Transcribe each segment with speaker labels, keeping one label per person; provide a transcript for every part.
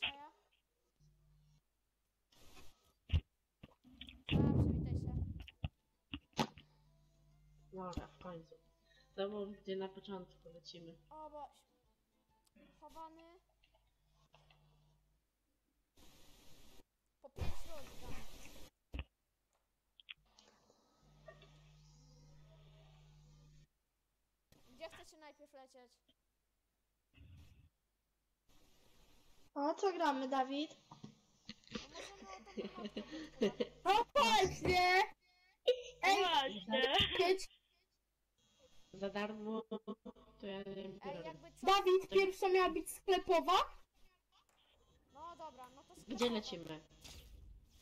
Speaker 1: Czaja? Czaja, przywitaj się.
Speaker 2: Dobra, w końcu. To było gdzie na początku lecimy.
Speaker 1: O, bo... Chowany. Po pięć rund. Gdzie chcecie najpierw lecieć?
Speaker 3: O, co gramy, Dawid?
Speaker 1: O.
Speaker 3: No właśnie! Ej,
Speaker 4: Właśnie.
Speaker 3: jedź.
Speaker 2: Za darmo to ja nie wiem,
Speaker 1: Ej,
Speaker 2: biorę.
Speaker 1: jakby co?
Speaker 3: Dawid, pierwsza miała być sklepowa.
Speaker 1: No dobra, no to
Speaker 2: Gdzie
Speaker 1: sklepowo.
Speaker 2: lecimy?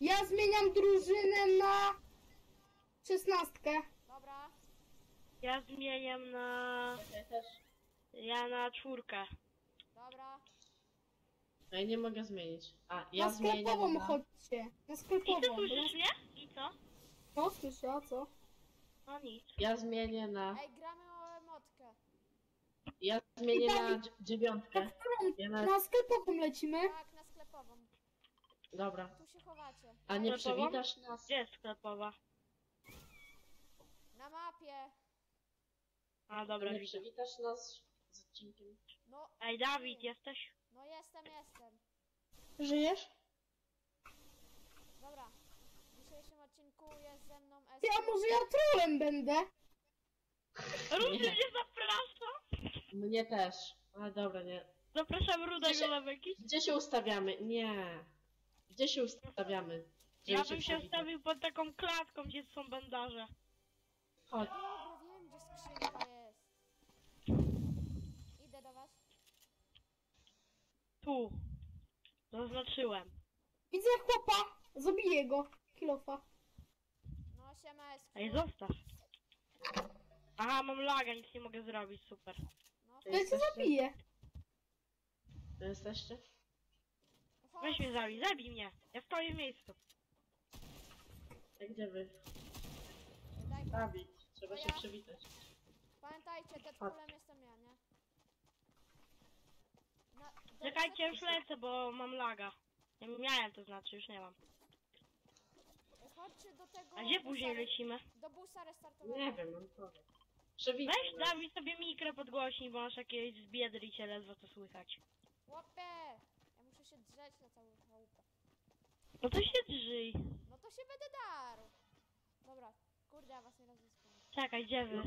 Speaker 3: Ja zmieniam drużynę na szesnastkę.
Speaker 1: Dobra.
Speaker 4: Ja zmieniam na...
Speaker 2: Ja też.
Speaker 4: Ja na czwórkę.
Speaker 1: Dobra.
Speaker 2: No i nie mogę zmienić. A, ja
Speaker 3: na
Speaker 2: zmieniam
Speaker 3: sklepową
Speaker 2: na...
Speaker 3: chodźcie. Na
Speaker 4: I ty
Speaker 3: sklepową.
Speaker 4: słyszysz mnie? I co?
Speaker 3: No, słyszę, a co?
Speaker 4: No nic.
Speaker 2: Ja zmienię na...
Speaker 1: Ej, gramy o emotkę.
Speaker 2: Ja zmienię na
Speaker 3: Dawid-
Speaker 2: dz- dziewiątkę. Ja na...
Speaker 3: Na sklepową lecimy.
Speaker 1: Tak, na sklepową.
Speaker 2: Dobra.
Speaker 1: Tu się chowacie.
Speaker 2: A nie
Speaker 4: Sklepową?
Speaker 2: przywitasz nas?
Speaker 4: Gdzie jest sklepowa?
Speaker 1: Na mapie.
Speaker 4: A dobra,
Speaker 2: Nie
Speaker 4: widzę.
Speaker 2: przywitasz nas z odcinkiem?
Speaker 1: No,
Speaker 4: Ej, Dawid, jesteś?
Speaker 1: No jestem, jestem.
Speaker 3: Żyjesz?
Speaker 1: Dobra. W dzisiejszym odcinku jest ze mną S.
Speaker 3: Ty, a może ja trolem będę?
Speaker 4: Rudy
Speaker 2: Nie.
Speaker 4: mnie zaprasza!
Speaker 2: Mnie też. Ale dobra, nie.
Speaker 4: Zapraszam Rudego
Speaker 2: Gdzie-
Speaker 4: weki.
Speaker 2: Gdzie się ustawiamy? Nie. Gdzie się ustawiamy?
Speaker 4: Ja bym się wstawił pod taką klatką, gdzie są bandaże.
Speaker 2: Chodź.
Speaker 4: Tu. Zaznaczyłem.
Speaker 3: Widzę chłopa. Zabiję go. Kilofa.
Speaker 1: No, siema.
Speaker 4: Ej, zostaw. Aha, mam laga, nic nie mogę zrobić, super.
Speaker 1: No,
Speaker 2: Ty
Speaker 3: Ja cię
Speaker 2: jesteście?
Speaker 3: zabiję.
Speaker 2: To jesteście?
Speaker 4: Weź mnie zabij, zabij mnie. Ja stoję w miejscu.
Speaker 2: A gdzie wy?
Speaker 1: Daj,
Speaker 2: Dawid. Trzeba
Speaker 1: To
Speaker 2: się przywitać.
Speaker 1: pamiętajcie, Deadpoolem jestem ja, nie? Na, do-
Speaker 4: Czekajcie, już lecę, bo mam laga. Ja miałem, to znaczy, już nie mam.
Speaker 1: Chodźcie do tego...
Speaker 4: A gdzie później
Speaker 1: busa-
Speaker 4: lecimy?
Speaker 1: Do busa restartowego.
Speaker 2: Nie wiem, mam powiem. Przywitaj
Speaker 4: Weź
Speaker 2: nas.
Speaker 4: Dawid sobie mikro podgłośnij, bo masz jakieś z biedry i cię ledwo to słychać.
Speaker 1: Łopie! Ja muszę się drzeć na całą chałupę.
Speaker 4: No to się drzyj.
Speaker 1: No to się będę darł. Dobra, kurde, ja was nie rozyskuję.
Speaker 4: Czekaj, gdzie wy?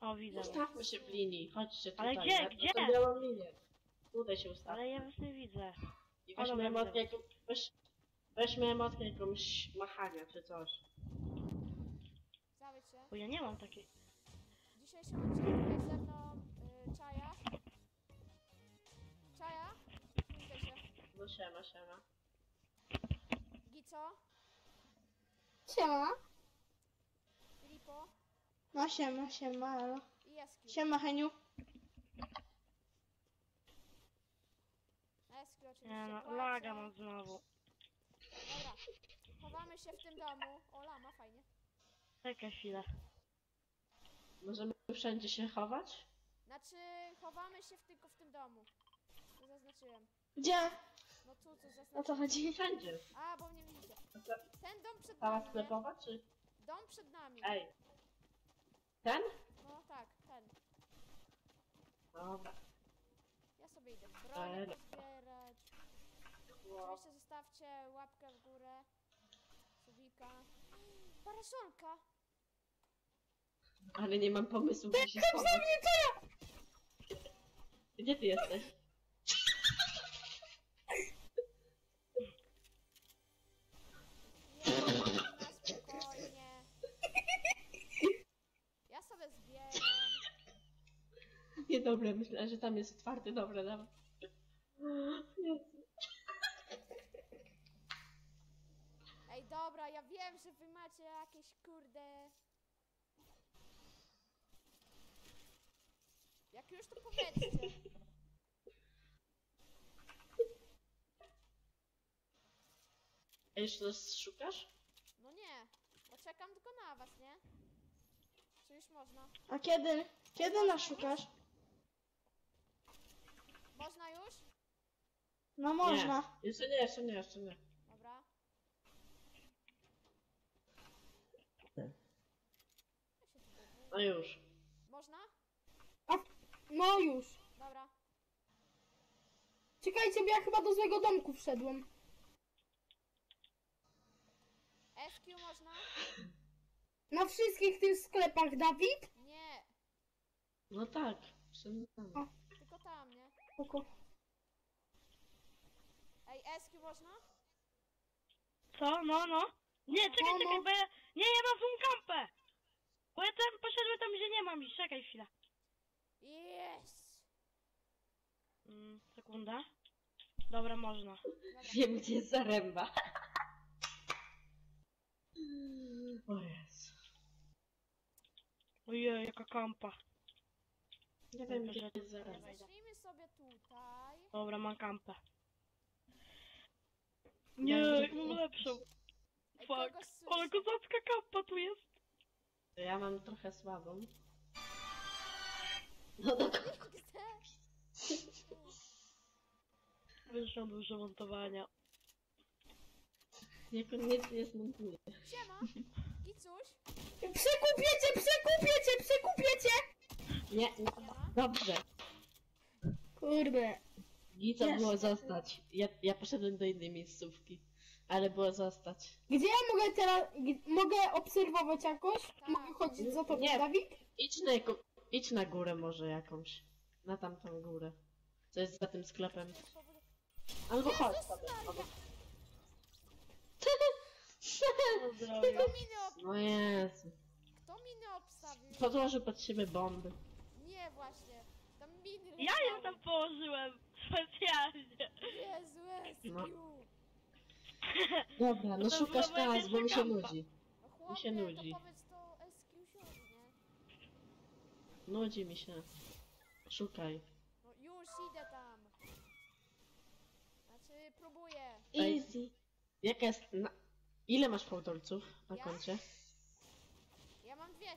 Speaker 4: O, widzę. was.
Speaker 2: Ustawmy się w linii. Chodźcie
Speaker 4: Ale
Speaker 2: tutaj.
Speaker 4: gdzie?
Speaker 2: Ja
Speaker 4: Gdzie?
Speaker 2: tą białą linię. Tutaj się ustaw.
Speaker 4: Ale ja was nie widzę.
Speaker 2: I
Speaker 4: O, dobra,
Speaker 2: weźmy emotkę
Speaker 4: widzę.
Speaker 2: jaką... Weź... Weźmy emotkę jakąś machania czy coś.
Speaker 1: Zawiedź się.
Speaker 4: Bo ja nie mam takiej.
Speaker 1: W dzisiejszym odcinku jest ze mną y, Czaja. Czaja? Widzę się.
Speaker 2: No siema, siema.
Speaker 1: Gico.
Speaker 3: Siema.
Speaker 1: Filipo.
Speaker 3: No siema, siema, elo.
Speaker 1: I Eski.
Speaker 3: Siema, Heniu.
Speaker 1: Eski oczywiście.
Speaker 4: Nie no, laga mam znowu.
Speaker 1: Dobra. Chowamy się w tym domu. O, lama, fajnie.
Speaker 4: Czekaj chwilę.
Speaker 2: Możemy wszędzie się chować?
Speaker 1: Znaczy, chowamy się w, tylko w tym domu. Tu zaznaczyłem.
Speaker 3: Gdzie?
Speaker 1: No tu, co
Speaker 3: O co
Speaker 1: zaznaczyłem.
Speaker 3: chodzi?
Speaker 2: Wszędzie.
Speaker 1: A, bo mnie widzicie. Ten dom przed
Speaker 2: Cała
Speaker 1: nami, nie?
Speaker 2: sklepowa czy...
Speaker 1: Dom przed nami.
Speaker 2: Ej. Ten?
Speaker 1: No tak, ten.
Speaker 2: Dobra.
Speaker 1: Ja sobie idę pozbierać. Oczywiście zostawcie łapkę w górę. Subika. Parasolka!
Speaker 2: Ale nie mam pomysłu, gdzie się schować. Gdzie ty jesteś?
Speaker 1: Nie, na spokojnie. Ja sobie zbieram.
Speaker 2: Niedobre, myślę, że tam jest twardy, dobre, dobra. Jezu.
Speaker 1: Dobra, ja wiem, że wy macie jakieś kurde... Jak już to powiedzcie.
Speaker 2: A jeszcze nas szukasz?
Speaker 1: No nie, poczekam tylko na was, nie? Czy już można?
Speaker 3: A kiedy? Kiedy nas szukasz?
Speaker 1: Można już?
Speaker 3: No można.
Speaker 2: Jeszcze nie, jeszcze nie, jeszcze nie.
Speaker 1: Dobra.
Speaker 2: Nie.
Speaker 1: Ja się tutaj boję.
Speaker 2: No już.
Speaker 1: Można?
Speaker 3: No już.
Speaker 1: Dobra.
Speaker 3: Czekajcie, bo ja chyba do złego domku wszedłem.
Speaker 1: SQ można?
Speaker 3: Na wszystkich tych sklepach, Dawid?
Speaker 1: Nie,
Speaker 2: No tak. Wszędzie.
Speaker 3: O.
Speaker 1: tylko tam, nie?
Speaker 3: Spoko.
Speaker 1: Ej, SQ można?
Speaker 4: Co? No, no. Nie, czekaj,
Speaker 3: No, no.
Speaker 4: czekaj, bo ja... Nie, ja mam full kampę! Bo ja tam poszedłem tam, gdzie nie mam i czekaj chwilę.
Speaker 1: Yes!
Speaker 4: Mm, sekunda. Dobra, można.
Speaker 1: Dobra.
Speaker 2: Wiem, gdzie jest zaręba. O Jezu.
Speaker 4: Ojej, jaka kampa.
Speaker 2: Nie wiem, gdzie jest zaręba.
Speaker 1: Zacznijmy sobie tutaj.
Speaker 4: Dobra, mam kampę. Nie, mam lepszą. Fuck. Ale kozacka kampa tu jest.
Speaker 2: Ja mam trochę słabą. No do
Speaker 1: Chcę.
Speaker 4: Wyszłam do zamontowania.
Speaker 2: Niekoniecznie zmontuję.
Speaker 1: Siema! I coś?
Speaker 3: Przekupiecie, przekupiecie, przekupiecie!
Speaker 2: Nie, nie.
Speaker 1: Siema.
Speaker 2: Dobrze.
Speaker 3: Kurde.
Speaker 2: Gico
Speaker 3: Jest.
Speaker 2: było zostać. Ja, ja poszedłem do innej miejscówki. Ale było zostać.
Speaker 3: Gdzie ja mogę teraz, g- mogę obserwować jakoś? Mogę chodzić za tobą,
Speaker 2: Nie.
Speaker 3: Dawid?
Speaker 2: Idź na, jako, idź na górę może jakąś. Na tamtą górę. Co jest za tym sklepem. Albo chodź sobie. obok.
Speaker 1: Kto miny, ob...
Speaker 2: No Jezu.
Speaker 1: Kto miny obstawił?
Speaker 2: Podłożę pod siebie bomby.
Speaker 1: Nie, właśnie. Tam miny
Speaker 4: Ja ją tam położyłem specjalnie.
Speaker 1: Jezu,
Speaker 2: No.
Speaker 1: SQ.
Speaker 2: Dobra, no
Speaker 4: To
Speaker 2: szukasz
Speaker 4: była moja
Speaker 2: teraz, bo mi się nudzi.
Speaker 1: No chłopie,
Speaker 2: się nudzi.
Speaker 1: to powiedz to SQ siodzi, nie?
Speaker 2: Nudzi mi się. Szukaj.
Speaker 1: No już idę tam. Znaczy, próbuję.
Speaker 2: Ej.
Speaker 3: Easy.
Speaker 2: Jaka jest... Na... Ile masz fałdolców na
Speaker 1: Ja?
Speaker 2: koncie?
Speaker 1: Ja mam 200.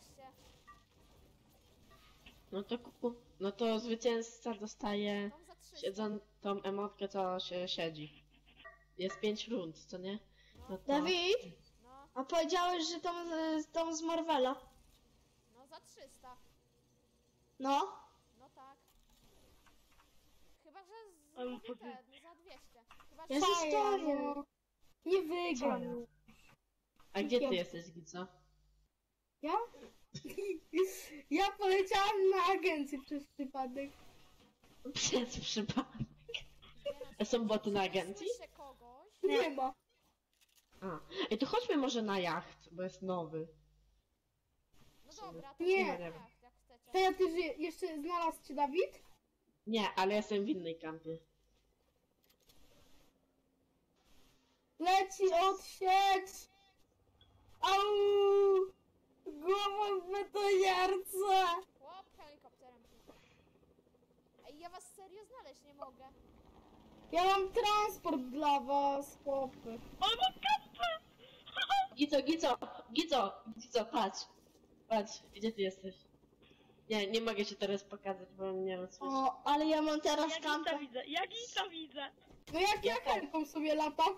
Speaker 2: No to kupu... No to zwycięzca dostaje
Speaker 1: Mam za 300.
Speaker 2: siedzą tą emotkę, co się siedzi. Jest pięć rund, co nie? No to...
Speaker 3: Dawid,
Speaker 1: No,
Speaker 3: a powiedziałeś, że tą, z- tą z Marvela.
Speaker 1: no za 300.
Speaker 3: No.
Speaker 1: No tak. Chyba, że z...
Speaker 4: Ale
Speaker 1: no za 200. Chyba, że...
Speaker 3: Ja
Speaker 2: Faja,
Speaker 3: zostaję.
Speaker 2: no.
Speaker 3: Nie wygram.
Speaker 2: Faja. A gdzie ty jesteś, Gico?
Speaker 3: Ja? Ja poleciałam na agencję przez przypadek.
Speaker 2: Przez przypadek.
Speaker 1: Nie,
Speaker 2: A są boty na agencji?
Speaker 1: Słyszę kogoś.
Speaker 3: Nie ma.
Speaker 2: A. Ej, to chodźmy może na jacht, bo jest nowy.
Speaker 1: No dobra, to
Speaker 3: Nie.
Speaker 1: jak chcecie.
Speaker 3: To ja ty. Jeszcze znalazł cię Dawid?
Speaker 2: Nie, ale jestem w innej kampie.
Speaker 3: Leci odsieć! Au! Głową w betoniarce!
Speaker 1: Chłop helikopterem. Ej, ja was serio znaleźć nie mogę.
Speaker 3: Ja mam transport dla was, chłopy.
Speaker 4: Ale mam kampę!
Speaker 2: Gico, Gico, Gico, Gico, patrz. Patrz, gdzie ty jesteś? Nie, nie mogę ci teraz pokazać, bo mnie usłyszy.
Speaker 3: O, ale ja mam teraz
Speaker 4: Ja
Speaker 3: kampę.
Speaker 4: Gita widzę, ja Gita widzę.
Speaker 3: No jak ja
Speaker 2: Ja też.
Speaker 3: helką sobie latam.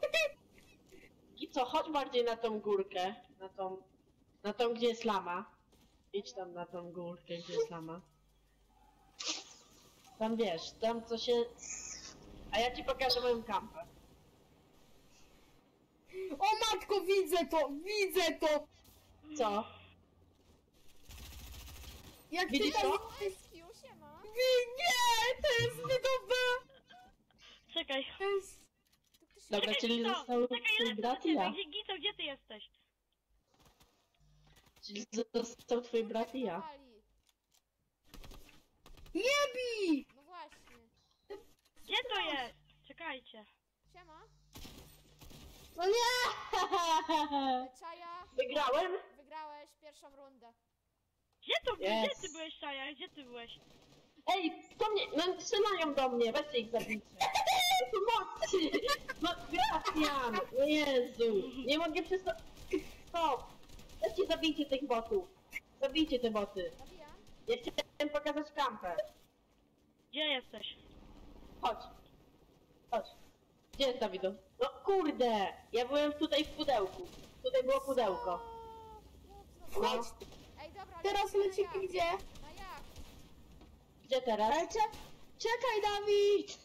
Speaker 2: Gico, chodź bardziej na tą górkę, na tą, na tą, gdzie jest lama. Idź tam na tą górkę, gdzie jest lama. Tam wiesz, tam co się... A ja ci pokażę moją kampę.
Speaker 3: O matko, widzę to, widzę to!
Speaker 2: Co?
Speaker 3: Jak
Speaker 2: Widzisz
Speaker 3: ty tam...
Speaker 2: to?
Speaker 1: Siema.
Speaker 3: Wi- Nie, to jest niedobre!
Speaker 4: Czekaj.
Speaker 3: To jest...
Speaker 1: Ktoś
Speaker 2: Dobra,
Speaker 4: Czekaj,
Speaker 2: czyli
Speaker 4: Gito,
Speaker 2: został
Speaker 4: Czekaj,
Speaker 2: twój
Speaker 4: lecę do
Speaker 2: brat i
Speaker 4: ciebie.
Speaker 2: ja.
Speaker 4: Gdzie, Gito, gdzie ty jesteś?
Speaker 2: Czyli został twój brat i ja.
Speaker 1: Wali.
Speaker 3: Nie bij!
Speaker 4: Gdzie to jest? Czekajcie.
Speaker 1: Siema.
Speaker 3: No nie!
Speaker 1: Czaja.
Speaker 2: Wygrałem?
Speaker 1: Wygrałeś pierwszą rundę.
Speaker 4: Gdzie to Gdzie
Speaker 2: Jest.
Speaker 4: ty byłeś, Szaja? Gdzie ty byłeś?
Speaker 2: Ej, to mnie, no strzelają do mnie, weźcie ich zabijcie. Pomocy! No, Gracjan! No Jezu! Nie mogę przestać... Stop! Weźcie, zabijcie tych botów. Zabijcie te boty.
Speaker 1: Zabijam.
Speaker 2: Ja chciałem pokazać kampę.
Speaker 4: Gdzie jesteś?
Speaker 2: Chodź. Chodź. Gdzie jest Dawido? No kurde! Ja byłem tutaj w pudełku. Tutaj było pudełko. No.
Speaker 1: Ej, dobra,
Speaker 3: Teraz
Speaker 1: lecimy na jacht.
Speaker 3: gdzie?
Speaker 1: Na.
Speaker 2: Gdzie teraz?
Speaker 3: Ale cze czekaj, Dawid!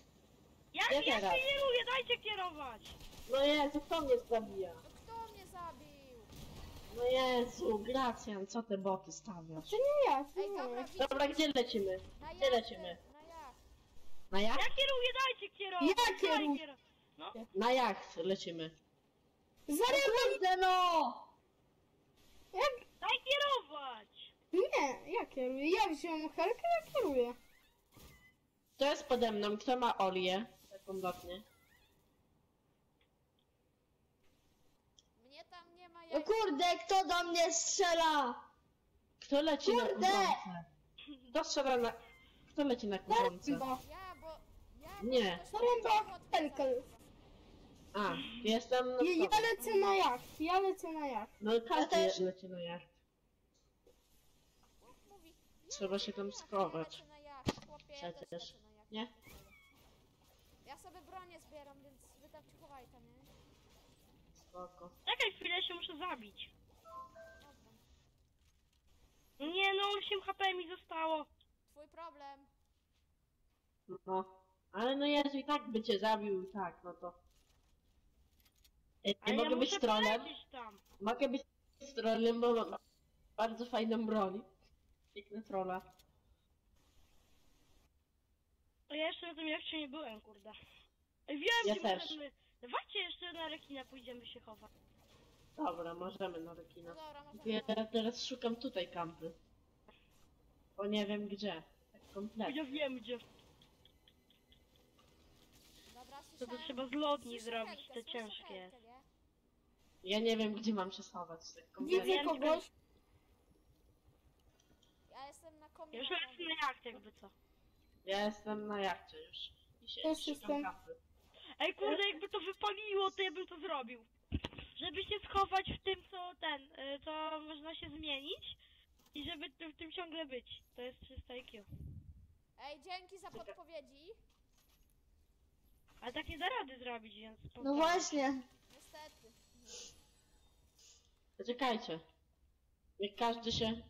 Speaker 4: Ja,
Speaker 2: Ja
Speaker 4: ja
Speaker 2: teraz.
Speaker 4: się nie lubię, dajcie kierować!
Speaker 2: No Jezu, kto mnie zabija?
Speaker 1: No kto mnie zabił?
Speaker 2: No Jezu, Gracjan, co te boty stawiasz?
Speaker 3: To nie ja, to
Speaker 1: Ej,
Speaker 3: nie
Speaker 1: dobra,
Speaker 3: ja.
Speaker 1: widzę.
Speaker 2: Dobra, gdzie lecimy?
Speaker 1: Na
Speaker 2: Gdzie lecimy?
Speaker 1: Na.
Speaker 2: Na
Speaker 4: Ja kieruję, dajcie kierować!
Speaker 3: Ja kieruję.
Speaker 4: No,
Speaker 2: Na jacht lecimy.
Speaker 3: Zarywam! no! Jak?
Speaker 4: daj kierować!
Speaker 3: Nie, ja kieruję. Ja wziąłem helkę, ja kieruję.
Speaker 2: Kto jest pode mną? Kto ma olię? Taką lotnię.
Speaker 1: Mnie tam nie ma
Speaker 3: No
Speaker 1: jak...
Speaker 3: kurde, kto do mnie strzela?
Speaker 2: Kto leci na
Speaker 3: Kurde!
Speaker 2: kurące? Kto strzela na... Kto leci na kurące?
Speaker 3: Zaręba.
Speaker 2: Nie.
Speaker 1: tam
Speaker 3: helkę.
Speaker 1: odwiedza.
Speaker 2: A, jestem na
Speaker 3: Ja, ja lecę na jacht, ja lecę na jacht.
Speaker 2: No każdy
Speaker 3: też.
Speaker 2: leci na jacht.
Speaker 1: Mówi,
Speaker 2: Trzeba się tam schować.
Speaker 1: Ja lecę na jacht, chłopie, ja też
Speaker 2: Przecież.
Speaker 1: lecę na jacht.
Speaker 2: Nie?
Speaker 1: Ja sobie bronię zbieram, więc wy tam się chowajcie, nie?
Speaker 2: Spoko.
Speaker 4: Czekaj chwilę, ja się muszę zabić.
Speaker 1: Dobra.
Speaker 4: Nie no, 8 HP mi zostało.
Speaker 1: Twój problem.
Speaker 2: No. Ale no Jezu, i tak by cię zabił i tak, no to... Ej,
Speaker 4: Ale
Speaker 2: mogę
Speaker 4: ja
Speaker 2: być
Speaker 4: muszę polecieć tam.
Speaker 2: Mogę być trolem, bo mam bardzo fajną broń. Piękne trolla.
Speaker 4: A ja jeszcze na tym jachcie nie byłem, kurde. Ej, Wiem,
Speaker 2: Ja
Speaker 4: gdzie
Speaker 2: też.
Speaker 4: możemy... Dawajcie jeszcze na rekina, pójdziemy się chować.
Speaker 2: Dobra, możemy na
Speaker 1: No
Speaker 2: rekina.
Speaker 1: dobra, możemy.
Speaker 2: Ja teraz szukam tutaj kampy. Bo nie wiem gdzie. Tak kompletnie.
Speaker 4: Ja wiem gdzie.
Speaker 1: Dobra,
Speaker 4: To, to trzeba z
Speaker 1: słyszę
Speaker 4: zrobić,
Speaker 1: helkę,
Speaker 4: to ciężkie jest.
Speaker 2: Ja nie wiem gdzie mam się schować. Tak.
Speaker 3: Widzę kogoś.
Speaker 1: Ja jestem na
Speaker 4: Ja już lecę na jacht jakby co.
Speaker 2: Ja jestem na jachcie już. I się
Speaker 3: Też
Speaker 2: szukam
Speaker 3: jestem.
Speaker 4: Ej kurde, jakby to wypaliło, to ja bym to zrobił. Żeby się schować w tym, co ten, y, co można się zmienić i żeby t- w tym ciągle być. To jest 300 IQ.
Speaker 1: Ej, dzięki za podpowiedzi.
Speaker 4: Ale tak nie da rady zrobić, więc...
Speaker 3: No
Speaker 4: postaram.
Speaker 3: właśnie.
Speaker 1: Niestety.
Speaker 2: Poczekajcie. Niech każdy się...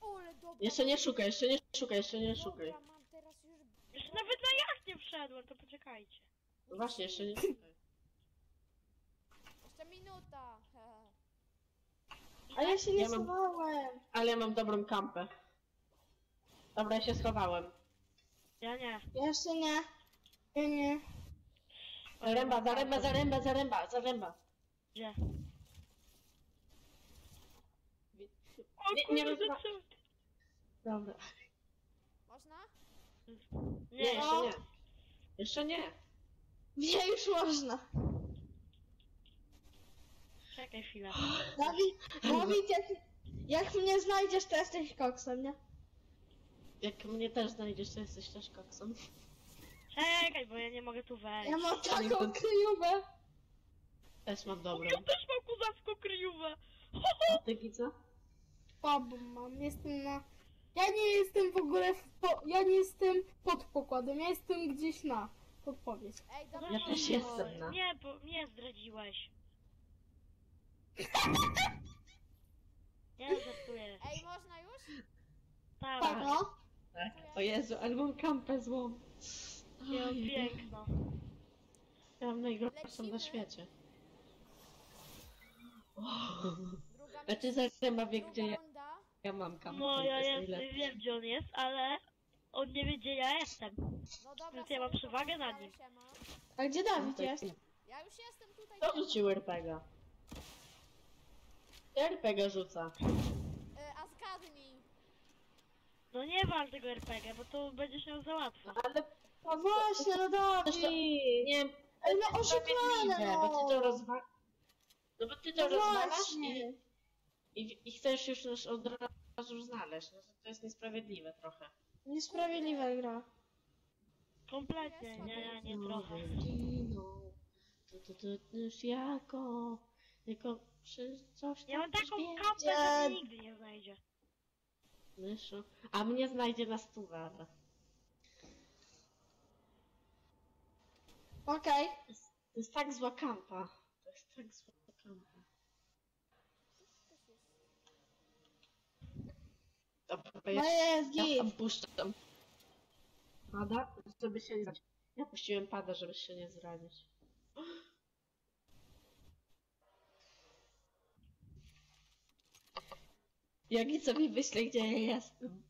Speaker 1: Ule, dobra.
Speaker 2: Jeszcze nie szukaj, jeszcze nie szukaj, jeszcze nie szukaj.
Speaker 1: Dobra, mam teraz już...
Speaker 4: Jeszcze nawet na jacht nie wszedłem, to poczekajcie.
Speaker 2: No właśnie, jeszcze nie szukaj.
Speaker 1: Jeszcze minuta.
Speaker 3: A ja się nie
Speaker 2: Ja mam-
Speaker 3: schowałem.
Speaker 2: Ale ja mam dobrą kampę. Dobra, ja się schowałem.
Speaker 4: Ja nie.
Speaker 3: Jeszcze nie. Ja nie.
Speaker 2: Zaręba, zaręba, zaręba, zaręba, zaręba.
Speaker 4: Gdzie?
Speaker 2: Nie-
Speaker 4: O
Speaker 2: nie
Speaker 4: kurde,
Speaker 2: rozma-
Speaker 4: co?
Speaker 2: Dobra.
Speaker 1: Można?
Speaker 2: Nie,
Speaker 4: Nie,
Speaker 2: jeszcze nie. Jeszcze nie.
Speaker 3: Nie, już można.
Speaker 4: czekaj chwilę.
Speaker 3: Dawid, Dawid jak, jak mnie znajdziesz, to jesteś koksem, nie?
Speaker 2: Jak mnie też znajdziesz, to jesteś też koksem.
Speaker 4: Czekaj, bo ja nie mogę tu wejść.
Speaker 3: Ja mam taką
Speaker 2: to-
Speaker 3: kryjówę.
Speaker 2: Też mam dobrą.
Speaker 4: Ja też mam kuzacką kryjówę.
Speaker 2: A ty Gica?
Speaker 3: Słabą mam, jestem na... Ja nie jestem w ogóle w po... Ja nie jestem pod pokładem, ja jestem gdzieś na. Podpowiedź.
Speaker 1: Ej, dobra.
Speaker 2: Ja też jestem na.
Speaker 4: Nie, bo mnie zdradziłeś. Nie żartuję.
Speaker 1: Ej, można już?
Speaker 3: Tak,
Speaker 4: Tak,
Speaker 3: no.
Speaker 2: Tak. O Jezu, ale mam kampę złą. Oj,
Speaker 4: piękno.
Speaker 2: Ja mam najgorszą
Speaker 1: Lecimy.
Speaker 2: na świecie.
Speaker 1: Druga
Speaker 2: A ty
Speaker 1: misja.
Speaker 2: zaręba wie, gdzie
Speaker 1: Druga
Speaker 2: ja,
Speaker 1: runda.
Speaker 2: ja mam kampę.
Speaker 4: No ja
Speaker 2: jest
Speaker 4: jest,
Speaker 2: najlepsze.
Speaker 4: wiem gdzie on jest, ale on nie wie gdzie ja jestem.
Speaker 1: No dobra,
Speaker 4: Więc ja mam
Speaker 1: sorry,
Speaker 4: przewagę nad
Speaker 1: ale
Speaker 4: nim.
Speaker 1: siema.
Speaker 3: A gdzie Dawid jest?
Speaker 1: Ja już jestem tutaj.
Speaker 2: Kto rzucił RPGa? Kto RPG rzuca?
Speaker 1: Y, a zgadnij.
Speaker 4: No nie wal tego RPG, bo to będziesz miał za łatwo.
Speaker 2: Ale
Speaker 3: No właśnie, no Dawid.
Speaker 2: nie,
Speaker 3: Ej, no oszukane,
Speaker 2: sprawiedliwe, bo ty to
Speaker 3: no.
Speaker 2: rozwalasz. No bo ty to
Speaker 3: No
Speaker 2: rozwalasz
Speaker 3: właśnie.
Speaker 2: i, i, i chcesz już nas od razu znaleźć. No to, to jest niesprawiedliwe trochę.
Speaker 3: Niesprawiedliwa gra.
Speaker 4: Kompletnie, nie, nie, nie trochę.
Speaker 2: Giną, to, to, to już jako, jako przy coś
Speaker 4: Ja mam
Speaker 2: tam
Speaker 4: taką
Speaker 2: śmierci.
Speaker 4: kapę, że mnie nigdy nie znajdzie.
Speaker 2: Myszu. A mnie znajdzie na stówę.
Speaker 3: Okej.
Speaker 2: To jest tak zła kampa. To jest tak zła kampa.
Speaker 1: Jest.
Speaker 2: Dobra,
Speaker 3: No
Speaker 2: ja,
Speaker 3: jest
Speaker 2: ja
Speaker 3: git.
Speaker 2: tam puszczam. Pada, żeby się nie zranić. Ja puściłem pada, żeby się nie zranić. Jak i co mi wyśle, gdzie ja jestem.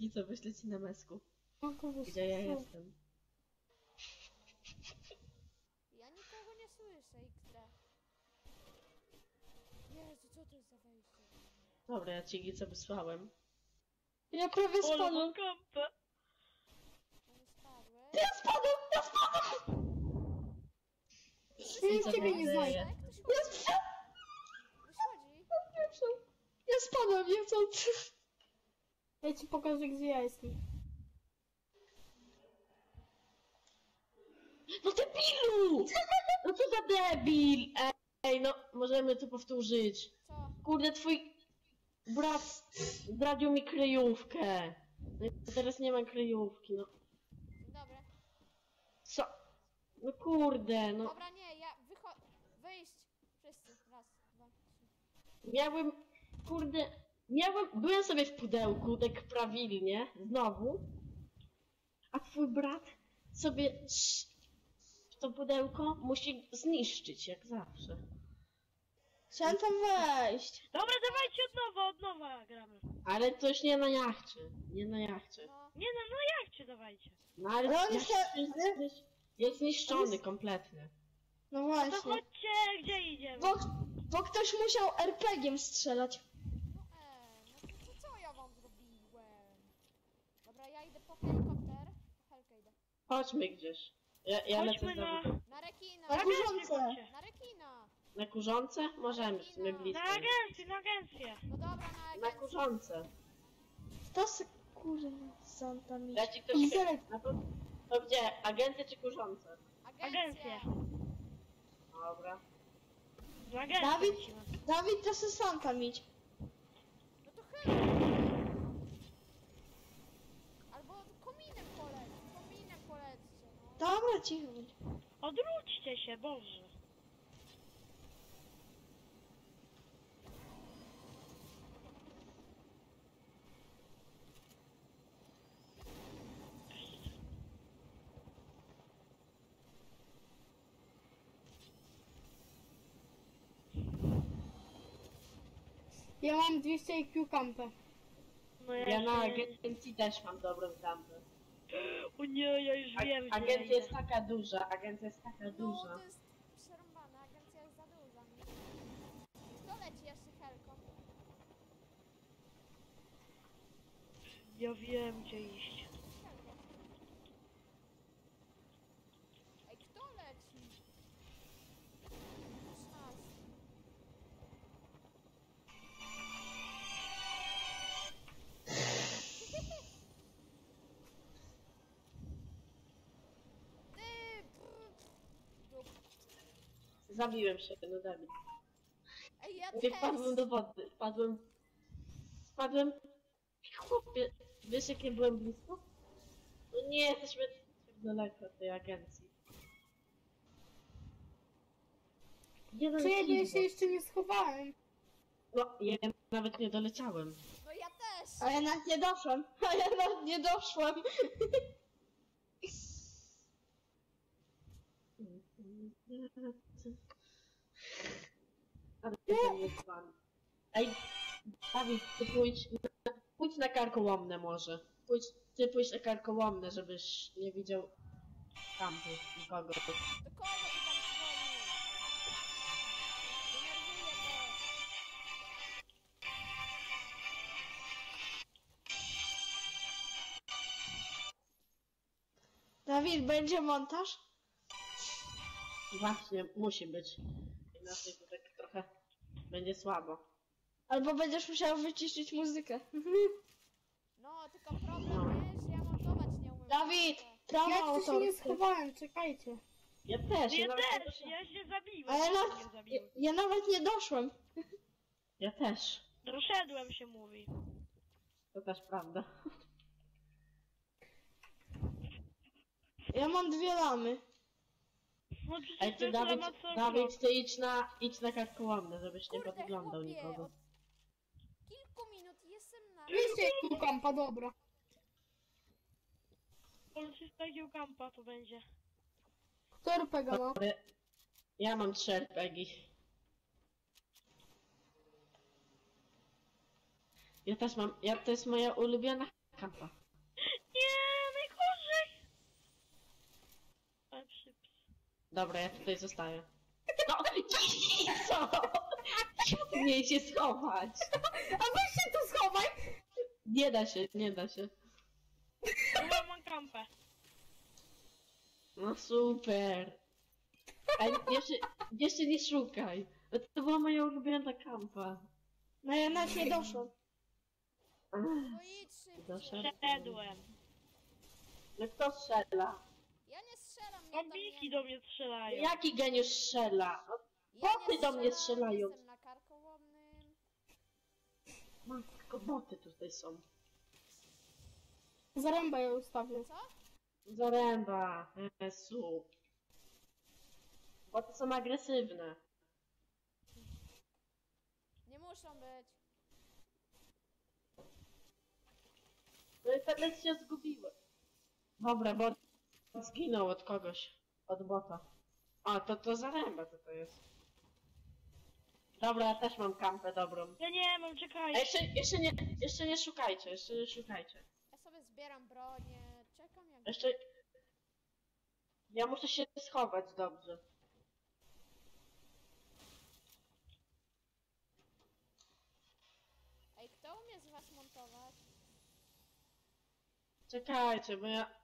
Speaker 2: I co wyślę ci na mesku.
Speaker 3: No to
Speaker 2: Gdzie ja jestem.
Speaker 1: Ja nikogo nie słyszę, XD. Jezu, co to jest za wejście?
Speaker 2: Dobra, ja ci co wysłałem.
Speaker 3: Ja prawie spadłem.
Speaker 1: spadłeś?
Speaker 3: Ja spadłem, ja spadłem! Nic
Speaker 2: Co
Speaker 3: ciebie nie znajdę.
Speaker 1: Ktoś
Speaker 3: Ja
Speaker 1: chodzi?
Speaker 3: spadłem!
Speaker 1: Ktoś chodzi?
Speaker 3: Ja spadłem, nie chcąc. Ja ci pokażę, gdzie ja jestem.
Speaker 2: No debilu! No co za debil! Ej, no możemy to powtórzyć.
Speaker 1: Co?
Speaker 2: Kurde, twój brat zdradził mi kryjówkę. No i teraz nie ma kryjówki, no.
Speaker 1: Dobra.
Speaker 2: Co? No kurde, no.
Speaker 1: Dobra, nie, ja wycho... Wyjść. Wszyscy. Raz, dwa, trzy.
Speaker 2: Miałem, kurde, miałem, byłem sobie w pudełku, tak prawilnie, znowu. A twój brat sobie sz- to pudełko musi zniszczyć, jak zawsze.
Speaker 3: Chciałem tam wejść.
Speaker 4: Dobra, dawajcie od nowa, od nowa gramy.
Speaker 2: Ale już nie na jachcie, nie na jachcie.
Speaker 1: No,
Speaker 4: Nie no, no jak cię dawajcie.
Speaker 2: No ale
Speaker 3: Ale on
Speaker 2: jacht
Speaker 3: się-
Speaker 2: jest, jest, jest zniszczony kompletnie.
Speaker 3: No
Speaker 4: To
Speaker 3: właśnie.
Speaker 4: chodźcie, gdzie idziemy?
Speaker 3: Bo, bo ktoś musiał RPG-iem strzelać.
Speaker 1: no e, no to, to co ja wam zrobiłem? Dobra, ja idę po helikopter. Po helkę idę.
Speaker 2: Chodźmy gdzieś. Ja, ja lecę
Speaker 4: Chodźmy na...
Speaker 2: znowu.
Speaker 1: Na rekina!
Speaker 3: Na
Speaker 4: Na.
Speaker 1: Na!
Speaker 2: Na kurzące? Możemy, w sumie blisko.
Speaker 4: Na agencję, na agencję.
Speaker 1: No dobra, na
Speaker 2: Na
Speaker 1: agencję.
Speaker 2: kurzące.
Speaker 3: To se... Kurwa, są tam iść.
Speaker 2: ci ktoś. Na to, to gdzie? Agencje czy kurzące?
Speaker 4: Agencję.
Speaker 2: Dobra.
Speaker 4: Na agencję
Speaker 3: Dawid?
Speaker 4: lecimy.
Speaker 3: Dawid, to se sam tam idź.
Speaker 1: No to helka! Albo kominem poleć. Kominem polećcie, no.
Speaker 3: Dobra, cicho bądź.
Speaker 4: Odwróćcie się, Boże.
Speaker 3: Ja mam 200 IQ kampę.
Speaker 4: No
Speaker 2: Ja na
Speaker 4: się-
Speaker 2: agencji też mam dobrą dampę.
Speaker 4: O nie, ja już
Speaker 2: A,
Speaker 4: wiem, gdzie ja
Speaker 2: agencja
Speaker 4: idę.
Speaker 2: jest taka duża, agencja jest taka
Speaker 1: No
Speaker 2: duża.
Speaker 1: to jest przerąbane, agencja jest za duża. nie? Kto leci jeszcze helką?
Speaker 4: Ja wiem, gdzie iść.
Speaker 2: Zabiłem się, no Dawid.
Speaker 1: Ej, ja
Speaker 2: Mówię,
Speaker 1: też!
Speaker 2: wpadłem do wody, wpadłem... Wpadłem... Chłopie, wiesz jakie byłem blisko? No nie, jesteśmy tak daleko od tej agencji. Jeden
Speaker 3: Czy ja się jeszcze nie schowałem?
Speaker 2: No, ja nawet nie doleciałem.
Speaker 1: No ja też!
Speaker 3: A ja nawet nie doszłem. A ja nawet nie doszłem.
Speaker 2: Ale to nie jest pan. Ej, Dawid, ty pójdź, na, pójdź na karkołomne może. Pójdź, ty pójdź na karkołomne, żebyś nie widział tamtu nikogo.
Speaker 1: Do kogo ty tam? Denerwuje!
Speaker 3: Dawid, będzie montaż?
Speaker 2: Właśnie, musi być. Inaczej to tak trochę będzie słabo.
Speaker 3: Albo będziesz musiał wyciszyć muzykę.
Speaker 1: No, tylko problem jest, że ja montować nie umiem.
Speaker 3: Dawid! Prawa
Speaker 2: Ja
Speaker 3: ja
Speaker 2: tu się nie
Speaker 3: schowałem, czekajcie.
Speaker 2: Ja też,
Speaker 4: Ja
Speaker 2: nawet nie
Speaker 4: też, ja się zabiłem.
Speaker 3: A ja,
Speaker 4: ja
Speaker 3: na,
Speaker 4: się zabiłem.
Speaker 3: ja nawet nie doszłem.
Speaker 2: Ja też.
Speaker 4: Doszedłem się mówi.
Speaker 2: To też prawda.
Speaker 3: Ja mam dwie lamy.
Speaker 4: No przecież
Speaker 2: ty Dawid,
Speaker 4: temat co
Speaker 2: Dawid, ty idź na, idź na karkołomne, żebyś nie
Speaker 1: Kurde,
Speaker 2: podglądał
Speaker 1: chłopie,
Speaker 2: nikogo.
Speaker 1: od kilku minut jestem na...
Speaker 3: Tu kampa, dobra.
Speaker 4: Takiego kampa to będzie.
Speaker 3: Kto RPG ma?
Speaker 2: Dobry. Ja mam trzy RPG. Ja też mam, ja, to jest moja ulubiona kampa.
Speaker 4: Nie,
Speaker 2: Dobra, ja tutaj zostaję. No, co? Nie się schować.
Speaker 3: A weź się tu schowaj!
Speaker 2: Nie da się, nie da się.
Speaker 4: Ja mam kampę.
Speaker 2: No super. A jeszcze, jeszcze nie szukaj. Bo To była moja ulubiona kampa.
Speaker 3: No ja na nie doszłam.
Speaker 1: No idź szybciej.
Speaker 2: Doszedł.
Speaker 4: Szedłem.
Speaker 2: No kto strzela?
Speaker 4: Zombiki do mnie strzelają.
Speaker 2: Jaki geniusz strzela? No,
Speaker 1: Ja
Speaker 2: boty
Speaker 1: nie
Speaker 2: do mnie
Speaker 1: strzelam,
Speaker 2: strzelają.
Speaker 1: Jestem na karkołomnym.
Speaker 2: mam tylko boty tutaj są.
Speaker 3: Zaręba je ustawię.
Speaker 1: Co?
Speaker 2: Zaręba. Jezu. Boty są agresywne.
Speaker 1: Nie muszą być.
Speaker 2: No i teraz się zgubiłem. Dobra, bot zginął od kogoś. Od bota. A, to to zaręba to to jest. Dobra, ja też mam kampę dobrą.
Speaker 4: Ja nie mam,
Speaker 2: A
Speaker 4: czekaj.
Speaker 2: jeszcze, jeszcze nie, jeszcze nie szukajcie, jeszcze nie szukajcie.
Speaker 1: Ja sobie zbieram bronię, czekam jak...
Speaker 2: Jeszcze... Ja muszę się schować dobrze.
Speaker 1: Ej, kto umie z was montować?
Speaker 2: Czekajcie, bo ja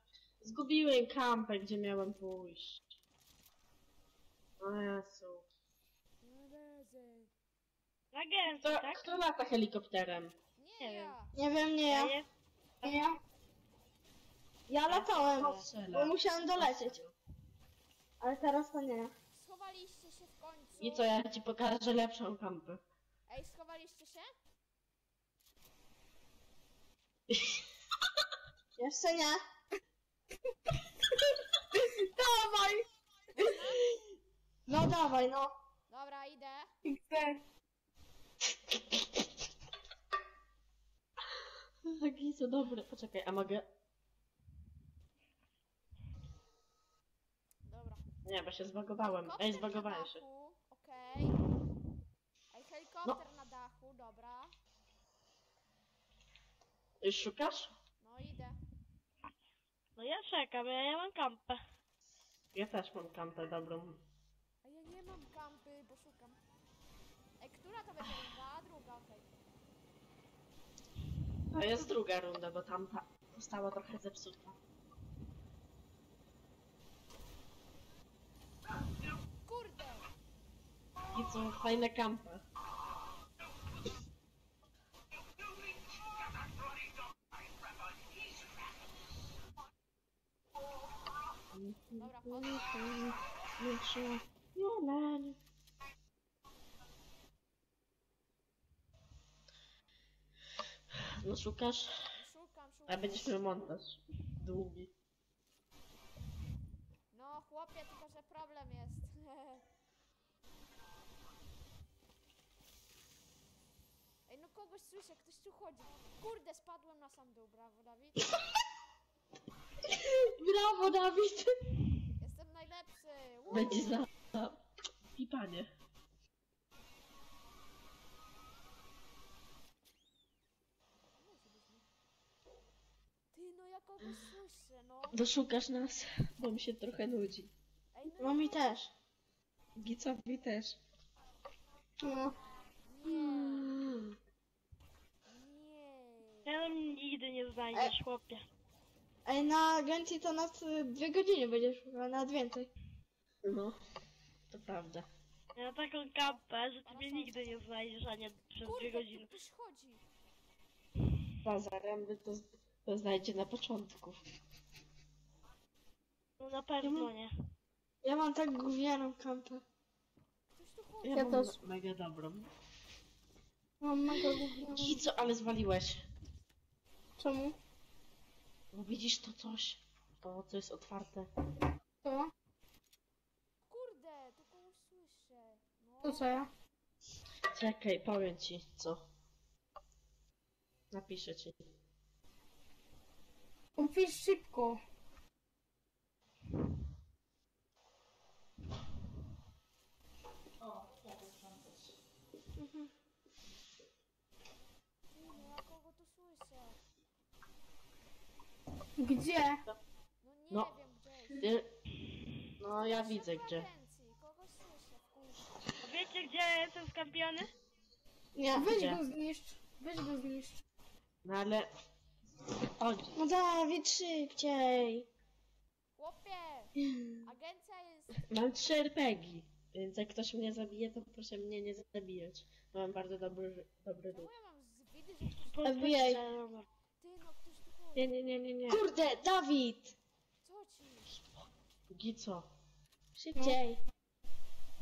Speaker 2: zgubiłem kampę, gdzie miałem pójść. O Jezu.
Speaker 1: No.
Speaker 4: Na gęsto,
Speaker 2: Kto,
Speaker 4: tak?
Speaker 2: kto lata helikopterem?
Speaker 1: Nie,
Speaker 4: Nie wiem.
Speaker 1: ja.
Speaker 3: Nie wiem, nie ja.
Speaker 4: Ja jest.
Speaker 3: Nie ja. Ja latałem, bo musiałem dolecieć. Ale teraz to nie.
Speaker 1: Schowaliście się w końcu.
Speaker 2: I co, ja ci pokażę lepszą kampę.
Speaker 1: Ej, schowaliście się?
Speaker 3: Jeszcze nie. dawaj! No dawaj, no.
Speaker 1: Dobra, idę.
Speaker 3: Chcę.
Speaker 2: Taki co dobre. Poczekaj, a mogę...
Speaker 1: Dobra.
Speaker 2: Nie, bo się zbagowałem.
Speaker 1: Helikopter
Speaker 2: Ej,
Speaker 1: na
Speaker 2: zbagowałem się.
Speaker 1: dachu, Okej. Ej, helikopter
Speaker 2: No.
Speaker 1: na dachu, dobra.
Speaker 2: Już szukasz?
Speaker 4: No ja czekam, ja, ja mam kampę.
Speaker 2: Ja też mam kampę dobrą.
Speaker 1: A ja nie mam kampy, bo szukam. Ej, która to będzie runda? Druga, okej.
Speaker 2: To jest druga runda, bo tamta została trochę zepsuta.
Speaker 1: Kurde!
Speaker 2: I co, fajne kampy.
Speaker 1: Dobra, wchodzę.
Speaker 2: Jeleń. No szukasz?
Speaker 1: Szukam, szukam.
Speaker 2: A będziesz miał montaż. Długi.
Speaker 1: No, chłopie, tylko że problem jest. Ej, no kogoś słyszę, ktoś tu chodzi. Kurde, spadłem na sam dół, brawo, Dawid.
Speaker 2: Brawo, Dawid!
Speaker 1: Jestem najlepszy. Woo!
Speaker 2: Będzie za... za pipanie.
Speaker 1: Ty, no ja kogoś słyszę, no.
Speaker 2: Doszukasz nas, bo mi się trochę nudzi.
Speaker 1: Ej, no
Speaker 3: No mi też.
Speaker 2: Gicowi też.
Speaker 3: No.
Speaker 1: nie, nie.
Speaker 4: Ja tam nigdy nie znajdziesz, chłopie.
Speaker 3: Ej, na agencji to nas y, dwie godziny będziesz szukał, nawet więcej.
Speaker 2: No, to prawda.
Speaker 4: Ja mam taką kampę, że ty mnie nigdy nie znajdziesz, a nie przez dwie
Speaker 1: Kurde,
Speaker 4: godziny.
Speaker 1: ktoś chodzi.
Speaker 2: Bazarem to, to znajdzie na początku.
Speaker 4: No na pewno nie.
Speaker 3: Ja mam tak gównianą kampę.
Speaker 1: Ktoś tu chodzi.
Speaker 2: Ja,
Speaker 3: Ja
Speaker 2: mam
Speaker 3: też.
Speaker 2: mega dobrą.
Speaker 3: Mam mega gównianą.
Speaker 2: Gico, ale zwaliłeś.
Speaker 3: Czemu?
Speaker 2: No widzisz to coś? To, co jest otwarte. Co?
Speaker 3: Kurde, to słyszę. No. To co ja?
Speaker 2: Czekaj, powiem ci, co. Napiszę ci.
Speaker 3: Upisz szybko. Gdzie?
Speaker 1: No nie
Speaker 2: No.
Speaker 1: wiem gdzie jest.
Speaker 2: Ty... No ja widzę gdzie.
Speaker 1: agencji, Kogoś słyszę, kurwa.
Speaker 4: A wiecie, gdzie jestem skampiony?
Speaker 3: Nie, weź
Speaker 2: Gdzie?
Speaker 3: go zniszcz. Weź go zniszcz.
Speaker 2: No ale... Chodź.
Speaker 5: No Dawid, szybciej.
Speaker 1: Chłopie! Agencja jest...
Speaker 2: Mam trzy RPG, więc jak ktoś mnie zabije, to proszę mnie nie zabijać. Bo mam bardzo dobry, dobry
Speaker 1: Czemu
Speaker 2: ruch.
Speaker 1: ja mam z widy, że ktoś...
Speaker 5: FBI.
Speaker 1: Ty, no ktoś tu chodzi.
Speaker 2: Nie, nie, nie, nie, nie.
Speaker 5: Kurde, Dawid!
Speaker 1: Co ci?
Speaker 2: Gico.
Speaker 5: Szybciej.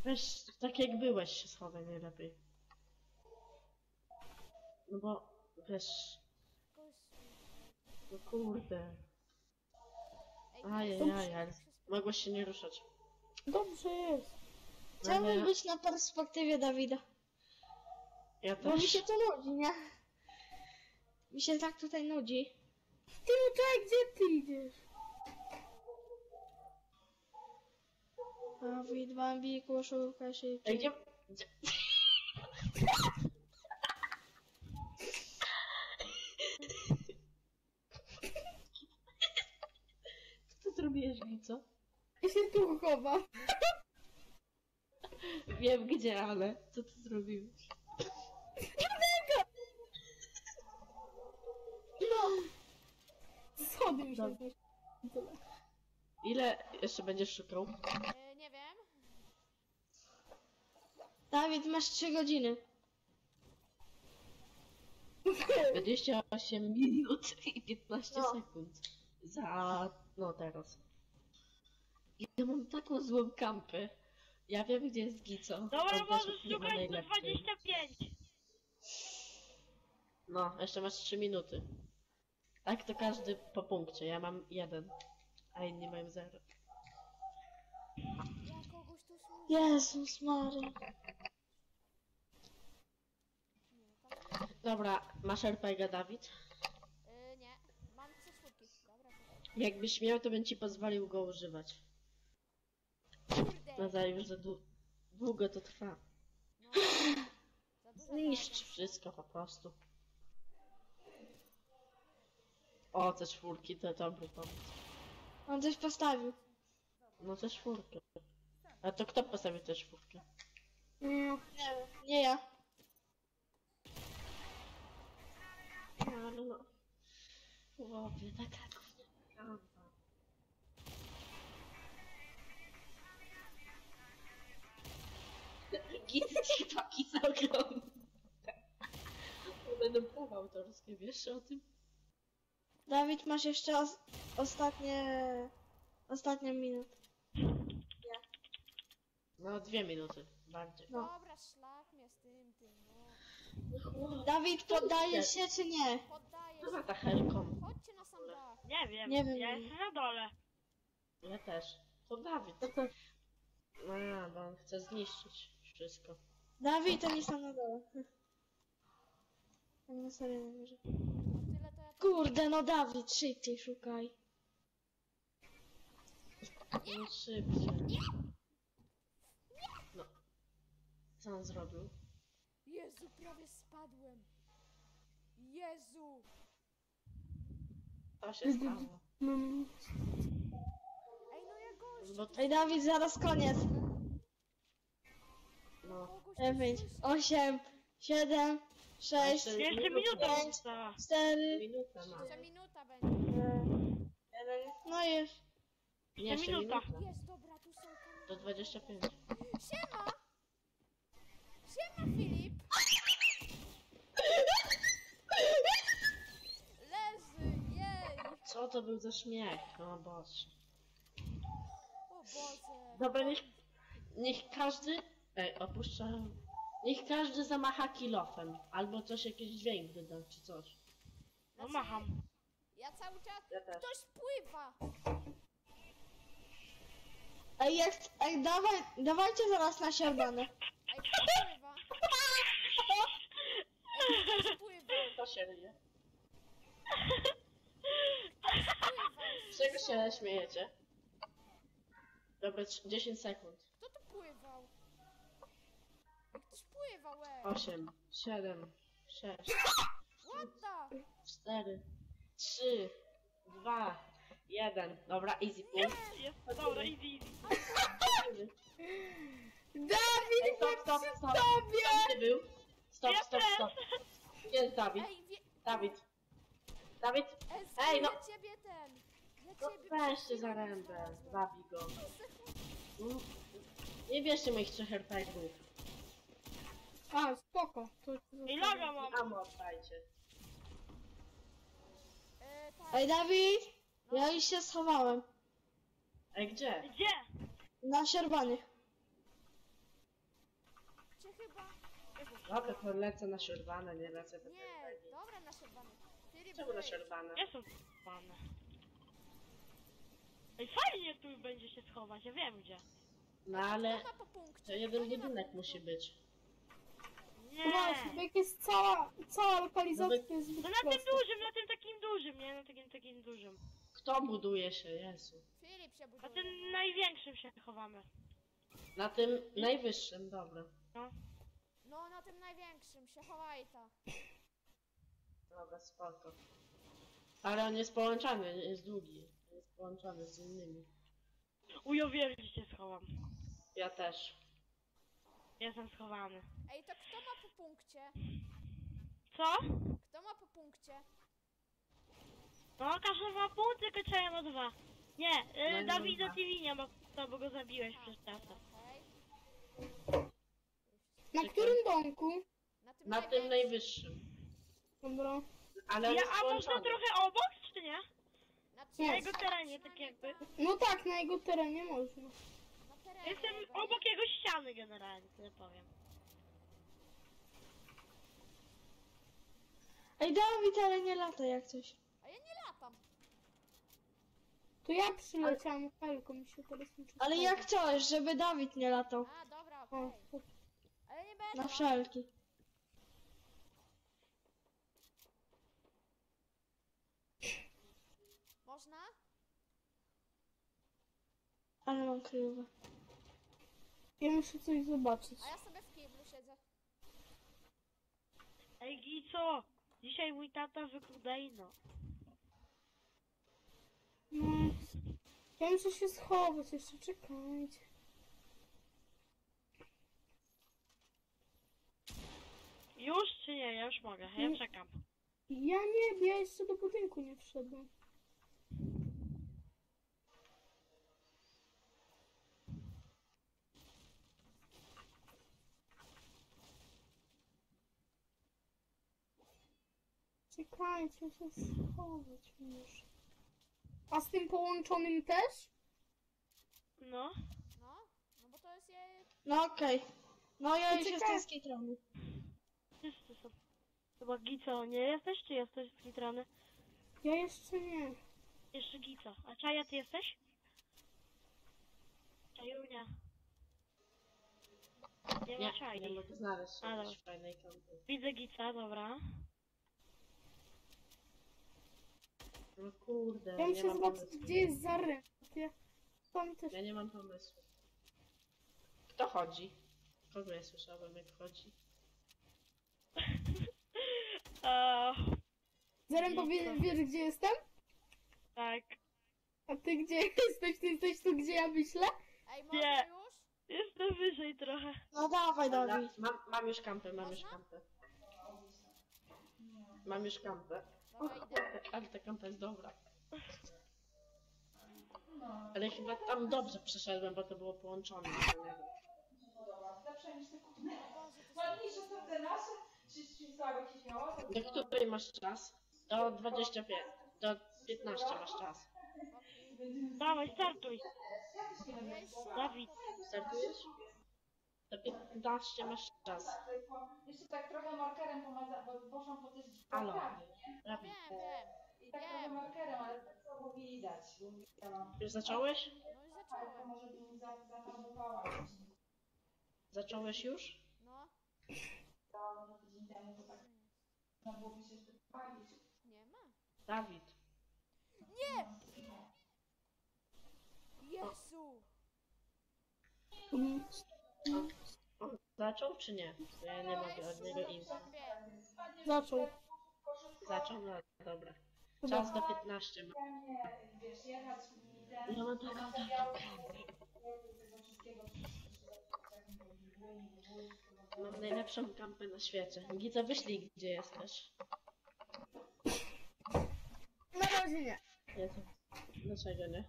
Speaker 2: Weź tak jak byłeś się schowaj najlepiej. No bo, wiesz, no kurde.
Speaker 1: Ej,
Speaker 2: Ajajaj, ale mogłeś się nie ruszać.
Speaker 3: Dobrze jest.
Speaker 2: No, ale
Speaker 5: Chciałbym
Speaker 2: ja,
Speaker 5: być na perspektywie Dawida.
Speaker 2: ja
Speaker 5: Bo mi
Speaker 2: też.
Speaker 5: się to nudzi, nie? Mi się tak tutaj nudzi.
Speaker 3: Ty, no czekaj, gdzie ty idziesz?
Speaker 5: Dawid, Bambiku, szukaj
Speaker 2: Ej,
Speaker 5: szybciej.
Speaker 2: gdzie... gdzie... Co ty zrobiłeś, Gico?
Speaker 3: Ja się tu chowam.
Speaker 2: Wiem gdzie, ale co ty zrobiłeś?
Speaker 3: Schody
Speaker 2: Dobra.
Speaker 3: zniszczyły. Tyle.
Speaker 2: Ile jeszcze będziesz szukał?
Speaker 1: E, nie wiem.
Speaker 5: Dawid, masz 3 godziny.
Speaker 2: 28 minut i 15
Speaker 5: No.
Speaker 2: sekund. Za... no teraz. Ja mam taką złą kampę. Ja wiem gdzie jest Gico.
Speaker 4: Dobra,
Speaker 2: też
Speaker 4: możesz
Speaker 2: ma
Speaker 4: szukać do
Speaker 2: najlepszej.
Speaker 4: 25.
Speaker 2: No, jeszcze masz 3 minuty. Tak to każdy po punkcie. Ja mam jeden, a inni mają zero.
Speaker 1: Ja kogoś tu słyszę.
Speaker 5: Jezus.
Speaker 1: Nie, tam...
Speaker 2: Dobra, masz RPG, Dawid?
Speaker 1: E, nie. Mam trzy czwórki. Dobra, to...
Speaker 2: Jakbyś miał, to bym ci pozwolił go używać.
Speaker 1: Kurde!
Speaker 2: No za już za dłu- długo to trwa.
Speaker 1: No. Za dużo
Speaker 2: Zniszcz wszystko po prostu. O, te czwórki, to dobry pomysł.
Speaker 5: On coś postawił.
Speaker 2: No te czwórkę. A to kto postawił tę czwórkę?
Speaker 3: Nie,
Speaker 5: Nie wiem, nie ja.
Speaker 2: No, ale no. Chłopie, taka gówniana. Gity ci paki za ogromne. Będą prawa autorskie, wiesz o tym?
Speaker 5: Dawid, masz jeszcze os ostatnie... Ostatnią minutę.
Speaker 2: No, dwie minuty. Bardziej.
Speaker 5: No.
Speaker 1: Dobra, szlak mnie z tym, tym, no.
Speaker 5: Dawid, poddajesz się czy nie?
Speaker 1: Poddaję
Speaker 2: Co za
Speaker 1: się.
Speaker 2: ta helką?
Speaker 1: Chodźcie na sam dach.
Speaker 4: Nie wiem,
Speaker 5: Nie wiem,
Speaker 4: ja
Speaker 5: nie.
Speaker 4: jestem na dole.
Speaker 2: Ja też. To Dawid, to to... No, bo on chce zniszczyć wszystko.
Speaker 5: Dawid, on jest tam na dole. Tak na serio nie wierzę.
Speaker 1: No tyle to ja...
Speaker 5: Kurde, no Dawid, szybciej szukaj.
Speaker 2: No szybciej. No. Co on zrobił?
Speaker 1: Jezu, prawie spadłem. Jezu!
Speaker 2: Co się stało?
Speaker 1: Ej, no ja
Speaker 5: Ej, Dawid, zaraz koniec.
Speaker 2: no.
Speaker 1: Kogoś tu
Speaker 5: 9,
Speaker 1: słyszę.
Speaker 5: 8, 7, 6,
Speaker 2: Jeszcze minutę.
Speaker 4: minuta
Speaker 5: Pięć.
Speaker 4: została.
Speaker 5: 4,
Speaker 2: Minuta ma.
Speaker 1: Jeszcze minuta będzie.
Speaker 5: 1. No już.
Speaker 2: Nie, jeszcze
Speaker 4: minuta.
Speaker 1: Jest, dobra, tu są kamery.
Speaker 2: Do 25.
Speaker 1: Siema! Siema, Filip! Leży, jej!
Speaker 2: Co to był za śmiech? O Boże.
Speaker 1: O Boże.
Speaker 2: Dobra, niech, niech każdy... Ej, opuszcza... Niech każdy zamacha kilofem. Albo coś, jakiś dźwięk wyda, czy coś.
Speaker 4: No macham.
Speaker 1: Ja cały czas...
Speaker 2: Ja też.
Speaker 1: Ktoś pływa!
Speaker 5: Ej, jak, ej dawaj, dawajcie zaraz na siorbany.
Speaker 1: Ej, kto pływa? Ej, ktoś pływa.
Speaker 2: To się ryje.
Speaker 1: Pływa.
Speaker 2: Z czego się śmiejecie? Dobra, trz- 10 sekund.
Speaker 1: Kto tu pływał? Ej, Ktoś
Speaker 2: 8, 7, 6,
Speaker 1: What the?
Speaker 2: 4, 3, 2, 1. Dobra, easy punkt.
Speaker 4: Jest, dobra, easy, easy.
Speaker 3: Dawid,
Speaker 2: Ej, stop, stop,
Speaker 3: przy
Speaker 2: stop.
Speaker 3: tobie!
Speaker 2: Ty był? Stop, stop, stop. Gdzie jest Dawid?
Speaker 1: Ej, wie...
Speaker 2: Dawid. Dawid?
Speaker 1: Ej,
Speaker 2: Ej, no.
Speaker 1: ja ciebie ten. Ja
Speaker 2: No
Speaker 1: ciebie
Speaker 2: weźcie za rębę. Zabij go. Mm. Nie bierzcie moich trzech herpegów.
Speaker 3: A, spoko. To, to,
Speaker 4: I laga mam.
Speaker 2: Amo oddajcie.
Speaker 1: E, tak.
Speaker 5: Ej, Dawid! Ja już się schowałem.
Speaker 2: Ej, gdzie?
Speaker 4: Gdzie?
Speaker 5: Na sierbanych.
Speaker 1: Cię chyba...
Speaker 2: Dobra, to lecę na sierwane, nie lecę do
Speaker 1: Nie, dobra, na sierpany. Filip,
Speaker 2: Czemu na
Speaker 1: wyjdź.
Speaker 2: sierwane?
Speaker 4: Są pane. Ej, fajnie tu będzie się schować, ja wiem gdzie.
Speaker 2: No ale
Speaker 1: Kto ma po punkcie?
Speaker 2: to jeden
Speaker 1: nie ma
Speaker 2: budynek musi
Speaker 1: punkcie?
Speaker 2: być.
Speaker 3: No właśnie,
Speaker 4: Nie.
Speaker 3: jak jest cała, cała lokalizacja,
Speaker 2: No
Speaker 3: to jest
Speaker 4: No na tym dużym, na tym takim dużym, nie? Na takim takim dużym.
Speaker 2: Kto buduje się, Jezu?
Speaker 1: Filip się
Speaker 4: Na
Speaker 1: buduje.
Speaker 4: tym największym się chowamy.
Speaker 2: Na tym najwyższym, dobra.
Speaker 1: No, na tym największym się chowaj ta.
Speaker 2: Dobra, spoko. Ale on jest połączony, jest długi. Jest połączony z innymi.
Speaker 4: Ujowiernie się schowam.
Speaker 2: Ja też.
Speaker 4: Jestem schowany.
Speaker 1: Ej, to kto ma po punkcie?
Speaker 4: Co?
Speaker 1: Kto ma po punkcie?
Speaker 4: No, każdy ma punkt, tylko trzeba ma dwa. Nie, y,
Speaker 2: No nie
Speaker 4: Dawida
Speaker 2: ma.
Speaker 4: TV nie ma, to bo go zabiłeś przez czas.
Speaker 1: Okej.
Speaker 3: Na którym domku?
Speaker 1: Na tym
Speaker 2: Na tym
Speaker 1: największym.
Speaker 2: najwyższym.
Speaker 3: Dobra.
Speaker 2: Ale
Speaker 4: Ja, a można trochę obok, czy nie?
Speaker 1: Na.
Speaker 4: Na
Speaker 1: trzecim,
Speaker 4: jego terenie, tak jakby.
Speaker 3: No tak, na jego terenie można.
Speaker 4: Jestem obok jego ściany generalnie, tyle powiem.
Speaker 5: Ej, Dawid, ale nie lata jak coś.
Speaker 1: A ja nie latam.
Speaker 3: To ja przyleciałam helką, mi się teraz nie.
Speaker 5: Ale jak coś, żeby Dawid nie latał.
Speaker 1: A, dobra, okej. Ale nie będę.
Speaker 5: Na wszelki.
Speaker 1: Można?
Speaker 5: Ale mam kryjówę.
Speaker 3: Ja muszę coś zobaczyć.
Speaker 1: A ja sobie w kiblu siedzę.
Speaker 4: Ej, Gico! Dzisiaj mój tata wykudejno.
Speaker 3: No, ja muszę się schować, jeszcze czekajcie.
Speaker 4: Już czy nie? Ja już mogę, ja
Speaker 3: Mm.
Speaker 4: czekam.
Speaker 3: Ja nie, ja jeszcze do budynku nie wszedłem. Czekajcie, muszę schować już. A z tym połączonym też?
Speaker 4: No.
Speaker 1: No, no bo to jest je...
Speaker 5: No okej. No ja już
Speaker 3: czekaj.
Speaker 5: jestem z Kitronu.
Speaker 4: Wszyscy są. Chyba Gico, nie jesteś, czy jesteś skitrany?
Speaker 3: Ja jeszcze nie.
Speaker 4: Jeszcze Gico. A Czaja, ty jesteś? Czajunia. Nie ma
Speaker 2: Nie,
Speaker 4: Czaj.
Speaker 2: nie mogę znaleźć
Speaker 4: A,
Speaker 2: jakiejś
Speaker 4: dobra.
Speaker 2: fajnej.
Speaker 4: Widzę Gica, dobra.
Speaker 2: No kurde,
Speaker 3: Ja
Speaker 2: nie
Speaker 3: muszę
Speaker 2: mam
Speaker 3: zobaczyć,
Speaker 2: pomysłu.
Speaker 3: gdzie jest. Tam też.
Speaker 2: Ja nie mam pomysłu. Kto chodzi? Kogo ja słyszałem jak chodzi?
Speaker 4: Eee,
Speaker 3: Zaręba, wie, wiesz gdzie jestem?
Speaker 4: tak.
Speaker 3: A ty gdzie jesteś? Ty jesteś tu, gdzie ja myślę?
Speaker 1: Ej,
Speaker 4: Nie.
Speaker 1: już?
Speaker 4: Jestem wyżej trochę.
Speaker 5: No dawaj,
Speaker 2: Dobra,
Speaker 5: Dawid.
Speaker 2: mam, mam już kampę, mam już kampę. Mam już kampę.
Speaker 1: Dobra, idę.
Speaker 2: Ale ta kampa jest dobra. Ale chyba tam dobrze przeszedłem, bo to było połączone. do niego.
Speaker 6: Ładniejsze są te nasze, czy?
Speaker 2: Do której masz czas? Do 25. Do 15 masz czas.
Speaker 4: Dawaj, startuj. Dawid.
Speaker 2: Startujesz? Do 15 masz czas.
Speaker 6: Jeszcze tak trochę markerem bo poszłam po też
Speaker 2: Halo.
Speaker 6: prawie, nie?
Speaker 1: Wiem, wiem.
Speaker 6: I tak trochę markerem, ale tak słabo widać. bo
Speaker 2: Już zacząłeś?
Speaker 1: No i
Speaker 6: Tak, to
Speaker 1: zacząłem.
Speaker 6: może bym za- zafarbowała.
Speaker 2: Zacząłeś już?
Speaker 6: To może tydzień temu, to tak można byłoby się jeszcze pobawić.
Speaker 1: Nie ma.
Speaker 2: Dawid.
Speaker 1: Nie! Jezu!
Speaker 2: On zaczął czy nie? Bo ja nie mogę od niego info.
Speaker 3: Zaczął.
Speaker 2: Zaczął? No dobra.
Speaker 3: Chyba.
Speaker 2: Czas do 15 ma.
Speaker 6: I ten...
Speaker 2: No taką taką.
Speaker 6: tego wszystkiego,
Speaker 2: Mam najlepszą kampę na świecie. Giza, wyślij gdzie jesteś.
Speaker 3: Na razie nie.
Speaker 2: Jezu. Dlaczego nie?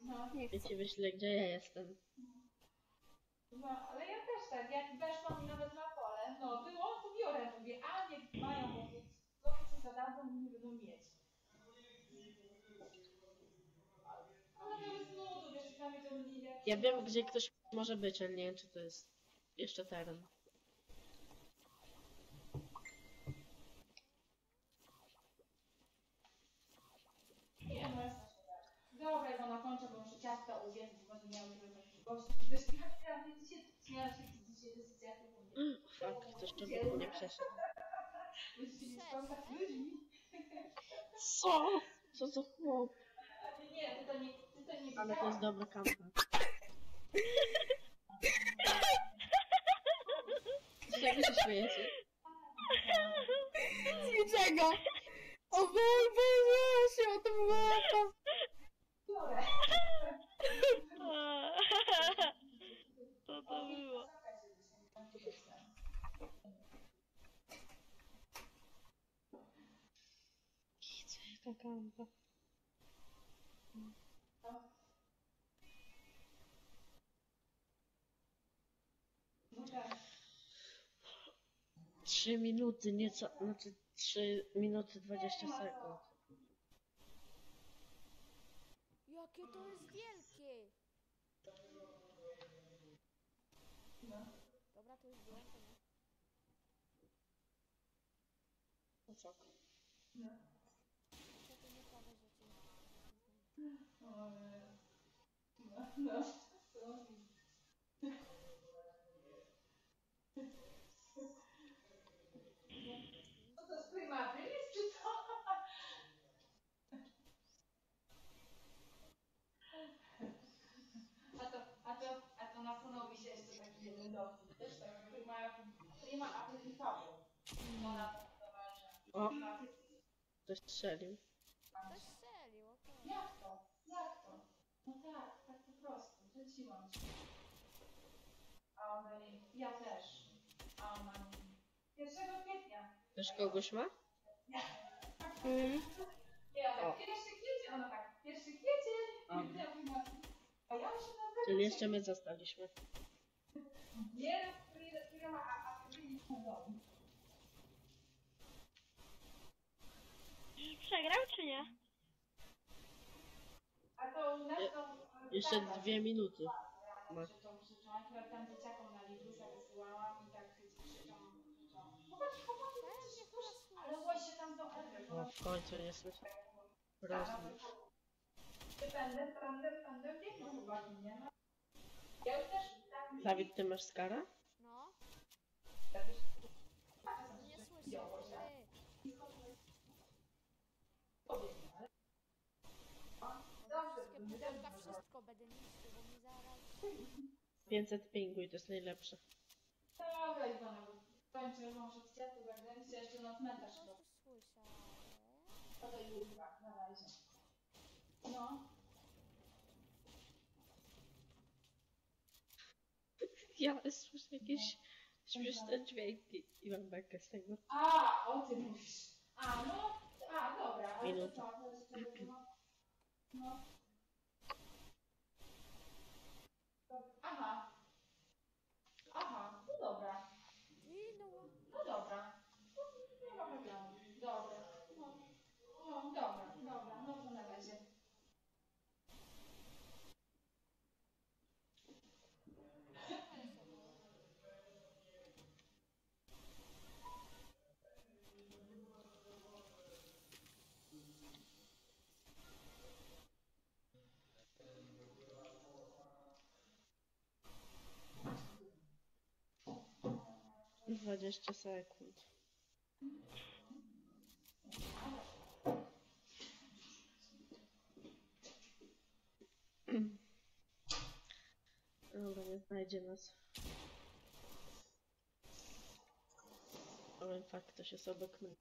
Speaker 6: No,
Speaker 3: Nie
Speaker 2: Ja
Speaker 3: chcę.
Speaker 2: ci wyślę gdzie ja jestem.
Speaker 6: No, ale ja też tak, jak weszłam nawet na pole, no było, to biorę, mówię, a niech mają, mówię, co się zadadzą, nie będą mieć. Ale to jest nudu, wiesz, dla mnie to nie.
Speaker 2: Ja wiem gdzie ktoś może być, ale nie wiem czy to jest jeszcze teren.
Speaker 6: Nie, no jest Dobra, ja na końcu, bo muszę ciasta uwiec, bo będę miał tyle takich gości. Wiesz, ja ja dzisiaj śmiałam się dosyć jak to mówię.
Speaker 2: Fuck, ktoś człowiek nie przeszedł.
Speaker 6: Będziesz się mieć kontakt z ludźmi.
Speaker 2: Co? Co za chłop?
Speaker 6: Nie, ty to nie, ty to nie
Speaker 2: Ale to jest dobra kampa. Czego się śmiejecie?
Speaker 3: Z niczego. O Boże, Boże, o to było to.
Speaker 6: Dobra.
Speaker 4: Co to było?
Speaker 2: Jaka kampa?
Speaker 6: No tak.
Speaker 2: Trzy minuty, nieco, znaczy trzy minuty 20 sekund.
Speaker 1: jakie to jest wielkie! Dobra, to już było, to nie?
Speaker 2: No co?
Speaker 1: To to nie prawe rzeczy.
Speaker 6: No, no. Co to jest prymaty? Jest czy co? A to, a to, a to nasunął mi się jeszcze taki jeden dowcip. Też tak, prima, prima aprytitowy. Ona powiedziała, że
Speaker 2: O, ktoś strzelił.
Speaker 1: Ktoś strzelił, okej.
Speaker 6: Jak to? Jak to? No tak, tak po prostu. Rzuciłam się. A ona mi, ja też. A ona mi, 1 kwietnia.
Speaker 2: Też kogoś ma?
Speaker 3: Mm.
Speaker 6: Ja tak,
Speaker 2: O.
Speaker 6: 1 kwiecień, ona tak, 1 kwiecień.
Speaker 2: O.
Speaker 6: Ja mówię, A ja się na
Speaker 2: Czyli jeszcze my zostaliśmy.
Speaker 6: Nie, firma, a, a ty nie w
Speaker 4: Przegrał czy nie?
Speaker 6: A to u nas to...
Speaker 2: Jeszcze
Speaker 6: tak,
Speaker 2: dwie minuty.
Speaker 6: Ma. Krzyczą, krzyczą, akurat tam dzieciakom na wysyłałam i tak krzyczą, krzyczą. Chłopaki, chłopaki,
Speaker 1: Pewnie
Speaker 6: krzyczą,
Speaker 1: chyba
Speaker 6: ale
Speaker 1: słyszę.
Speaker 6: właśnie tam do Ewy.
Speaker 2: O, w końcu nie słyszę.
Speaker 6: Nie? No. Ja już też tak...
Speaker 2: Dawid, ty masz skara?
Speaker 1: No,
Speaker 6: już-
Speaker 1: nie słyszę. Ty.
Speaker 6: Dobrze,
Speaker 1: Wszystkie pudełka, wszystko będę niszczył, bo mi zaraz...
Speaker 2: 500 pinguj, to jest najlepsze.
Speaker 6: Dobra, Iwona, kończę, może w kwiatu będę się jeszcze na cmentarz
Speaker 1: tu słyszę,
Speaker 6: To do na razie. No.
Speaker 2: Ja słyszę jakieś śmieszne dźwięki i mam bekę z tego.
Speaker 6: A, o tym mówisz. A, no, a, dobra, ale to
Speaker 2: Minuta.
Speaker 6: co, to jest tego, no. No. Aha, no dobra.
Speaker 1: I no,
Speaker 6: No dobra. No, nie ma problemu. Dobra. No, no dobra, dobra, no to na razie.
Speaker 2: 20 sekund. Dobra, nie znajdzie nas. Ale fakt, ktoś jest obok mnie.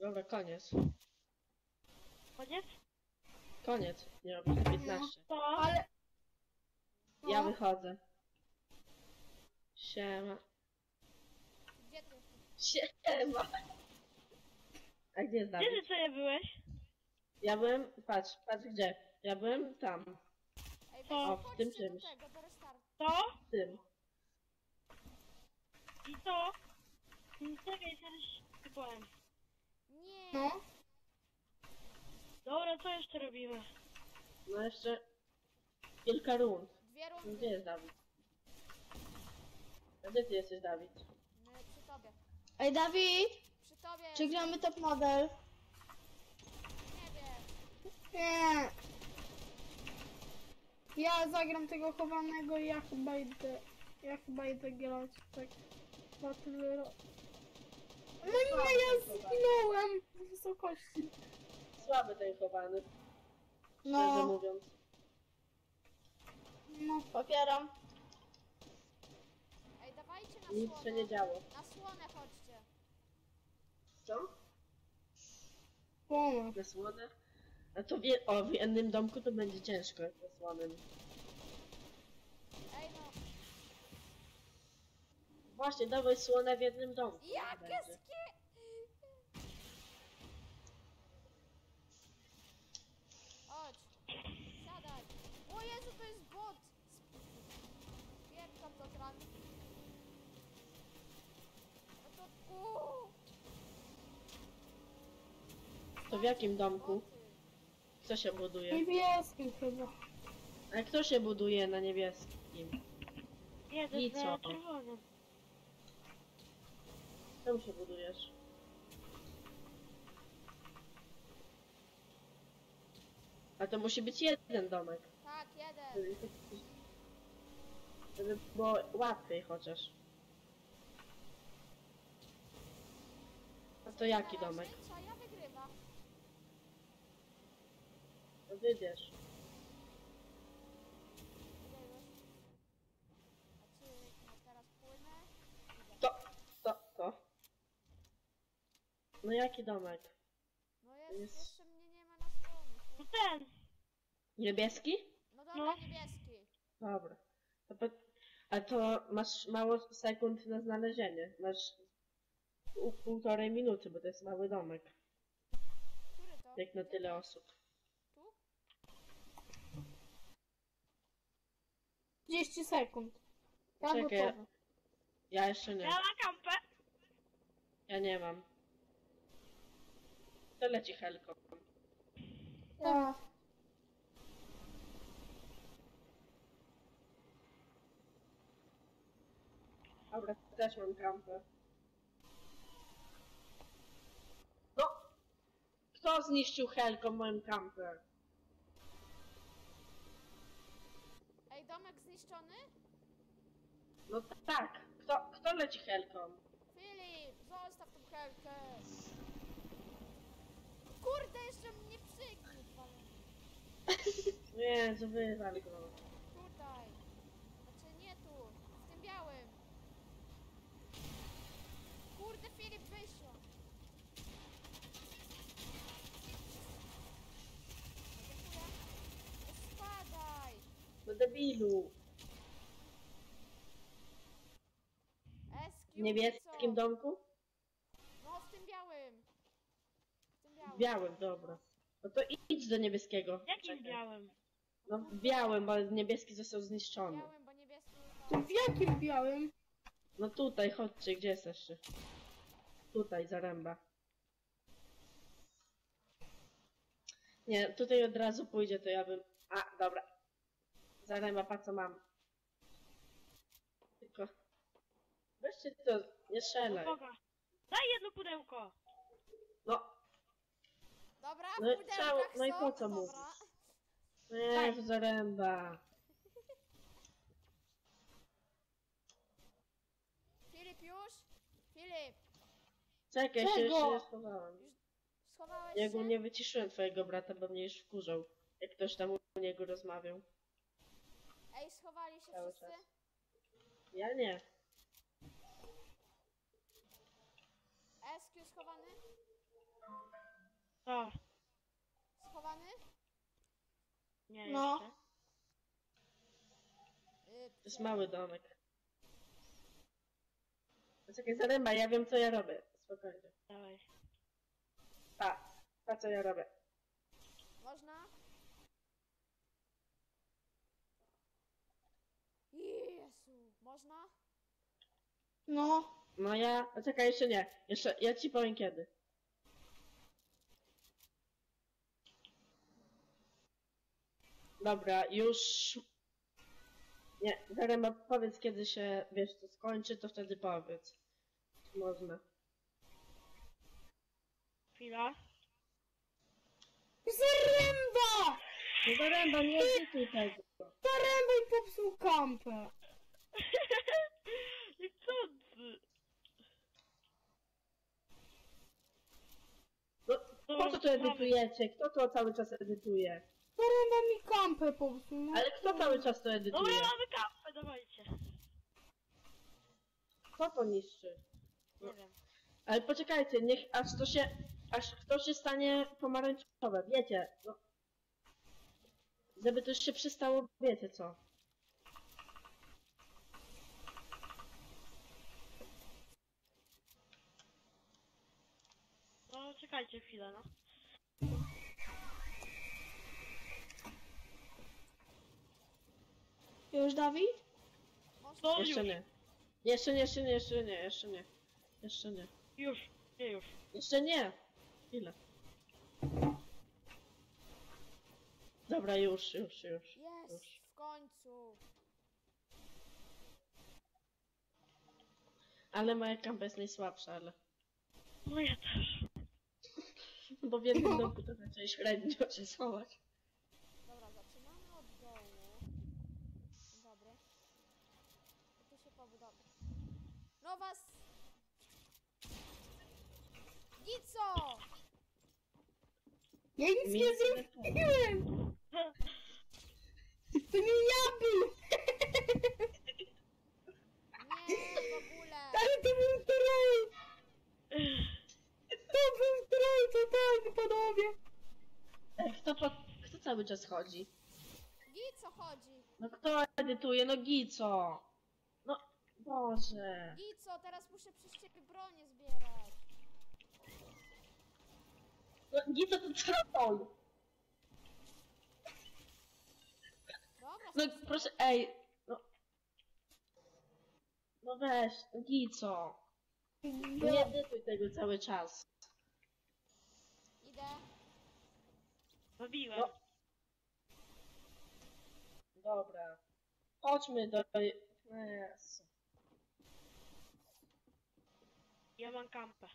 Speaker 2: Dobra, koniec.
Speaker 4: Koniec?
Speaker 2: Koniec. Nie robię 15.
Speaker 4: To?
Speaker 3: Ale...
Speaker 2: Ja
Speaker 3: No.
Speaker 2: wychodzę. Siema.
Speaker 1: Gdzie ty?
Speaker 2: Siema. A gdzie jest
Speaker 4: Gdzie
Speaker 2: Dawid?
Speaker 4: ty sobie byłeś?
Speaker 2: Ja byłem, patrz, patrz gdzie. Ja byłem tam,
Speaker 1: Ej,
Speaker 4: O,
Speaker 2: w tym
Speaker 1: do
Speaker 2: czymś.
Speaker 1: tego, do restartu.
Speaker 4: To?
Speaker 2: w tym.
Speaker 4: I to? Mm, Czekaj, zaraz ci powiem.
Speaker 1: Nie.
Speaker 3: No.
Speaker 4: Dobra, co jeszcze robimy?
Speaker 2: No jeszcze kilka rund.
Speaker 1: Dwie rundy.
Speaker 2: Gdzie jest Dawid? A gdzie ty jesteś, Dawid?
Speaker 1: No, przy tobie.
Speaker 5: Ej, Dawid,
Speaker 1: Przy tobie.
Speaker 5: czy gramy top model?
Speaker 1: Nie wiem.
Speaker 3: Nie. Ja zagram tego chowanego i ja chyba idę... Ja chyba idę grać tak... Battle Ro- No nie, ja zginąłem z wysokości.
Speaker 2: Słaby ten chowany, szczerze
Speaker 5: No,
Speaker 2: mówiąc.
Speaker 3: No.
Speaker 5: popieram.
Speaker 1: Ej, dawajcie na
Speaker 2: Nic
Speaker 1: słonę.
Speaker 2: się nie działo.
Speaker 1: Na słonę chodźcie.
Speaker 2: Co? Na słonę? A to wie, o, w jednym domku to będzie ciężko ze słonem.
Speaker 1: Ej, no.
Speaker 2: Właśnie, dawaj słonę w jednym domku.
Speaker 1: Jakie
Speaker 2: będzie.
Speaker 1: skie... Chodź. Siadaj. O Jezu, to jest bot. Pierdam to trak. No to... Uuu.
Speaker 2: To w jakim domku? Co się buduje?
Speaker 3: Niebieskim chyba.
Speaker 2: A kto się buduje na niebieskim?
Speaker 4: Jeden
Speaker 2: I
Speaker 4: na
Speaker 2: co?
Speaker 4: czerwonym.
Speaker 2: Czemu się budujesz? A to musi być jeden domek.
Speaker 1: Tak, jeden.
Speaker 2: Żeby było łatwiej chociaż. A to jaki domek?
Speaker 1: A ja wygrywa.
Speaker 2: No wybierz.
Speaker 1: A czy no teraz płynę?
Speaker 2: To, to, to. No jaki domek?
Speaker 1: No jest,
Speaker 2: Jest-
Speaker 1: jeszcze mnie nie ma na.
Speaker 4: No ten.
Speaker 2: Niebieski?
Speaker 1: No dobra,
Speaker 4: No.
Speaker 1: niebieski.
Speaker 2: Dobra. To po... A to masz mało sekund na znalezienie. Masz pół, półtorej minuty, bo to jest mały domek.
Speaker 1: Który to?
Speaker 2: Jak na tyle osób.
Speaker 1: Tu?
Speaker 3: 30 sekund. Ja
Speaker 2: Czekaj.
Speaker 3: gotowa.
Speaker 2: Ja jeszcze nie.
Speaker 4: Ja na kampę.
Speaker 2: Ja nie mam. To leci helką.
Speaker 3: Ja.
Speaker 2: Dobra, też mam kampę. Kto zniszczył helką moją kampę?
Speaker 1: Ej, domek zniszczony?
Speaker 2: No tak. Kto, kto leci helką?
Speaker 1: Filip, zostaw tą helkę. Kurde, jeszcze mnie przygniótł, ale
Speaker 2: Jezu, wywal go.
Speaker 1: tutaj. Znaczy nie tu, w tym białym. Kurde, Filip, wyszło. Dziękuję. No Spadaj.
Speaker 2: No debilu. W niebieskim domku?
Speaker 1: No, w tym białym. W tym białym.
Speaker 2: W białym, dobra. No to idź do niebieskiego.
Speaker 4: Jakim
Speaker 2: Czekaj.
Speaker 4: białym?
Speaker 2: No w białym, bo niebieski został
Speaker 1: W
Speaker 2: zniszczony.
Speaker 1: białym, bo niebieski
Speaker 3: To
Speaker 1: został.
Speaker 3: w jakim białym?
Speaker 2: No tutaj, chodźcie, gdzie jesteście? Tutaj, zaręba. Nie, tutaj od razu pójdzie, to ja bym... A, dobra. Zaręba, pa co mam. Tylko... Weźcie to, nie strzelaj.
Speaker 4: Boga. Daj jedno pudełko.
Speaker 2: No,
Speaker 1: Dobra,
Speaker 2: No i
Speaker 1: pudełkach
Speaker 2: no i po co
Speaker 1: dobra.
Speaker 2: mówisz? Nie, to zaręba.
Speaker 1: Filip już? Filip,
Speaker 2: Czekaj, się
Speaker 3: Czego?
Speaker 2: jeszcze nie schowałem.
Speaker 1: schowałeś
Speaker 2: Ja
Speaker 1: się?
Speaker 2: go nie wyciszyłem twojego brata, bo mnie już wkurzał. Jak ktoś tam u niego rozmawiał.
Speaker 1: Ej, schowali się
Speaker 2: Cały
Speaker 1: wszyscy?
Speaker 2: czas. Ja nie.
Speaker 1: SQ schowany?
Speaker 4: O,
Speaker 1: Schowany?
Speaker 4: nie
Speaker 3: No.
Speaker 4: jeszcze.
Speaker 1: Yy,
Speaker 2: To jest mały domek. Czekaj, zaręba, ja wiem co ja robię. Spokojnie.
Speaker 4: Dawaj.
Speaker 2: Pa, pa co ja robię.
Speaker 1: Można? Jezu, można?
Speaker 3: No,
Speaker 2: No ja... a Czekaj, jeszcze nie. Jeszcze, ja ci powiem kiedy. Dobra, już... Nie, Zaręba, powiedz kiedy się, wiesz, to skończy, to wtedy powiedz. Można.
Speaker 4: Chwila.
Speaker 3: zaręba!
Speaker 2: No Zaręba, nie edytuj tego.
Speaker 3: Zaręba i popsuł kampę.
Speaker 4: Ty?
Speaker 2: No, po co to edytujecie? Kto to cały czas edytuje?
Speaker 3: Zaręba mi kampę popsuł. No.
Speaker 2: Ale kto cały czas to
Speaker 4: Dobra,
Speaker 2: edytuje?
Speaker 4: mamy kampę, dawajcie.
Speaker 2: Kto to niszczy?
Speaker 4: Nie wiem.
Speaker 2: Ale poczekajcie, niech aż to się, aż to się stanie pomarańczowe, wiecie, no. Żeby to się przystało, wiecie co.
Speaker 4: No, czekajcie chwilę, no.
Speaker 3: Już Dawid?
Speaker 4: No
Speaker 2: Jeszcze
Speaker 4: już,
Speaker 2: nie. Jeszcze nie, jeszcze nie, jeszcze nie, jeszcze nie. Jeszcze nie.
Speaker 4: już, nie już.
Speaker 2: Jeszcze nie. Chwilę. Dobra, już, już, już.
Speaker 1: Jest,
Speaker 2: już.
Speaker 1: w końcu.
Speaker 2: Ale moja kampa jest najsłabsza, ale...
Speaker 4: No ja też.
Speaker 2: Bo w jednym domku to raczej średnio się schować.
Speaker 1: Dobra, zaczynamy od dołu. Dzień dobry. I tu się pobudowa. No was... Gico!
Speaker 3: Ja nic nie zrobiłem! To nie ja był!
Speaker 1: Nie, w ogóle!
Speaker 3: Ale to był troll! To był troll, totalny panowie!
Speaker 2: Ej, kto, po, kto cały czas chodzi?
Speaker 1: Gico chodzi!
Speaker 2: No kto edytuje? No Gico! No, Boże.
Speaker 1: Gico, teraz muszę przez ciebie bronię zbierać.
Speaker 2: No Gico to troll!
Speaker 1: Dobra,
Speaker 2: No
Speaker 1: stop, stop.
Speaker 2: proszę, ej, no... No weź, Gico. Nie edytuj tego cały czas.
Speaker 1: Idę.
Speaker 4: Zabiłem.
Speaker 2: No. Dobra. Chodźmy do... Jezu.
Speaker 4: Ja mam kampę.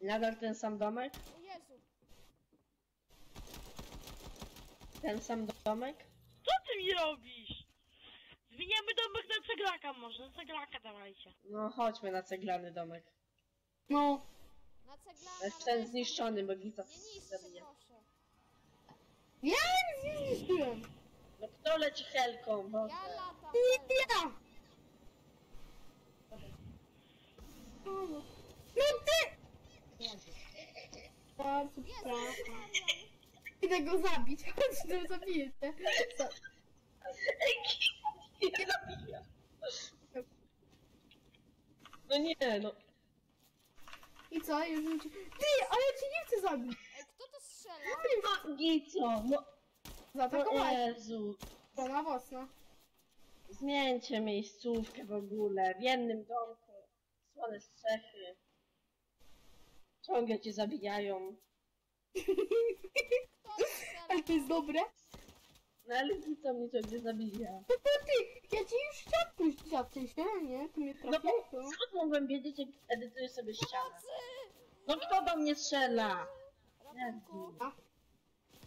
Speaker 2: Nadal ten sam domek?
Speaker 1: O Jezu!
Speaker 2: Ten sam domek?
Speaker 4: Co ty mi robisz? Zmieniamy domek na ceglaka może, na ceglaka dawajcie.
Speaker 2: No chodźmy na ceglany domek.
Speaker 3: No,
Speaker 1: Na ale tam-
Speaker 2: zniszczony, bo Gico
Speaker 1: Nie
Speaker 2: zabije.
Speaker 1: proszę.
Speaker 3: ja nic nie zniszczyłem!
Speaker 2: No kto leci helką? Bo...
Speaker 1: Ja latam.
Speaker 3: Nie ja! No ty! Bardzo
Speaker 1: Jezu,
Speaker 3: przepraszam.
Speaker 1: Marian.
Speaker 3: Idę go zabić, chodź, to zabiję cię. Co?
Speaker 2: Zabija. No nie, no.
Speaker 3: I co? Już mi ci... Ty, ale ja cię nie chcę zabić!
Speaker 1: Ej, kto to strzela?
Speaker 2: No Gico, no.
Speaker 3: Zaatakować!
Speaker 2: No Jezu.
Speaker 3: To na mocno.
Speaker 2: Zmieńcie miejscówkę w ogóle. W jednym domku. Słone strzechy. Ciągle cię zabijają.
Speaker 1: Kto to strzela?
Speaker 3: Ale to jest dobre.
Speaker 2: No ale Gico mnie ciągle zabija.
Speaker 3: No to ty, ja ci już chciałam puścić dziadkę się, nie? Ty mnie
Speaker 2: No
Speaker 3: trafiłeś,
Speaker 2: bo
Speaker 3: to.
Speaker 2: skąd mogłem wiedzieć, jak edytuję sobie ścianę? No kto do mnie strzela?
Speaker 1: Ratunku.
Speaker 2: Jezu.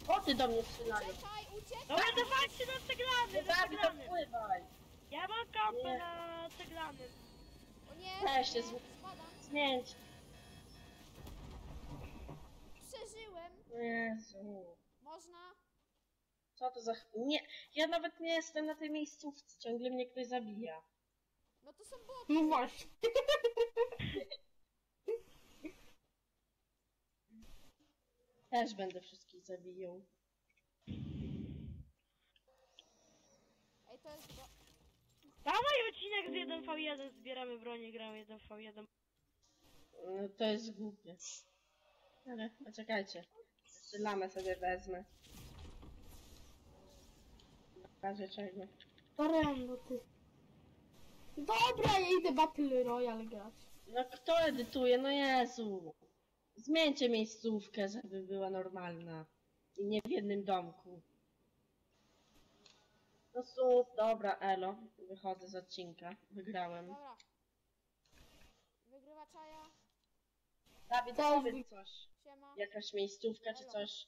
Speaker 2: Boty do mnie strzelają.
Speaker 1: Czekaj, uciekaj!
Speaker 4: Dobra, dawajcie na ceglany, na
Speaker 2: Dawid,
Speaker 4: ceglany.
Speaker 2: odpływaj.
Speaker 4: Ja mam kampę
Speaker 2: Nie.
Speaker 4: na ceglanym.
Speaker 1: O nie,
Speaker 2: Też się
Speaker 1: nie,
Speaker 2: zł-
Speaker 1: spadam.
Speaker 2: Zmięć.
Speaker 1: Przeżyłem.
Speaker 2: Jezu.
Speaker 1: Można?
Speaker 2: Co to za... ch- Nie, ja nawet nie jestem na tej miejscówce. Ciągle mnie ktoś zabija.
Speaker 1: No to są boty.
Speaker 3: No właśnie.
Speaker 2: Też będę wszystkich zabijał.
Speaker 1: Ej, to jest bo...
Speaker 4: Dawaj odcinek z 1v1, zbieramy bronię, gramy 1v1.
Speaker 2: No, to jest głupie. Ale poczekajcie. Jeszcze lamę sobie wezmę. Razie czego.
Speaker 3: Torendo, ty. Dobra, ja idę Battle Royale grać.
Speaker 2: No kto edytuje? No Jezu. Zmieńcie miejscówkę, żeby była normalna. I nie w jednym domku. No słów, dobra, elo. Wychodzę z odcinka. Wygrałem.
Speaker 1: Dobra. Wygrywa czaja.
Speaker 2: Dawid, powiedz coś.
Speaker 1: Siema.
Speaker 2: Jakaś miejscówka czy
Speaker 1: Elo.
Speaker 2: coś.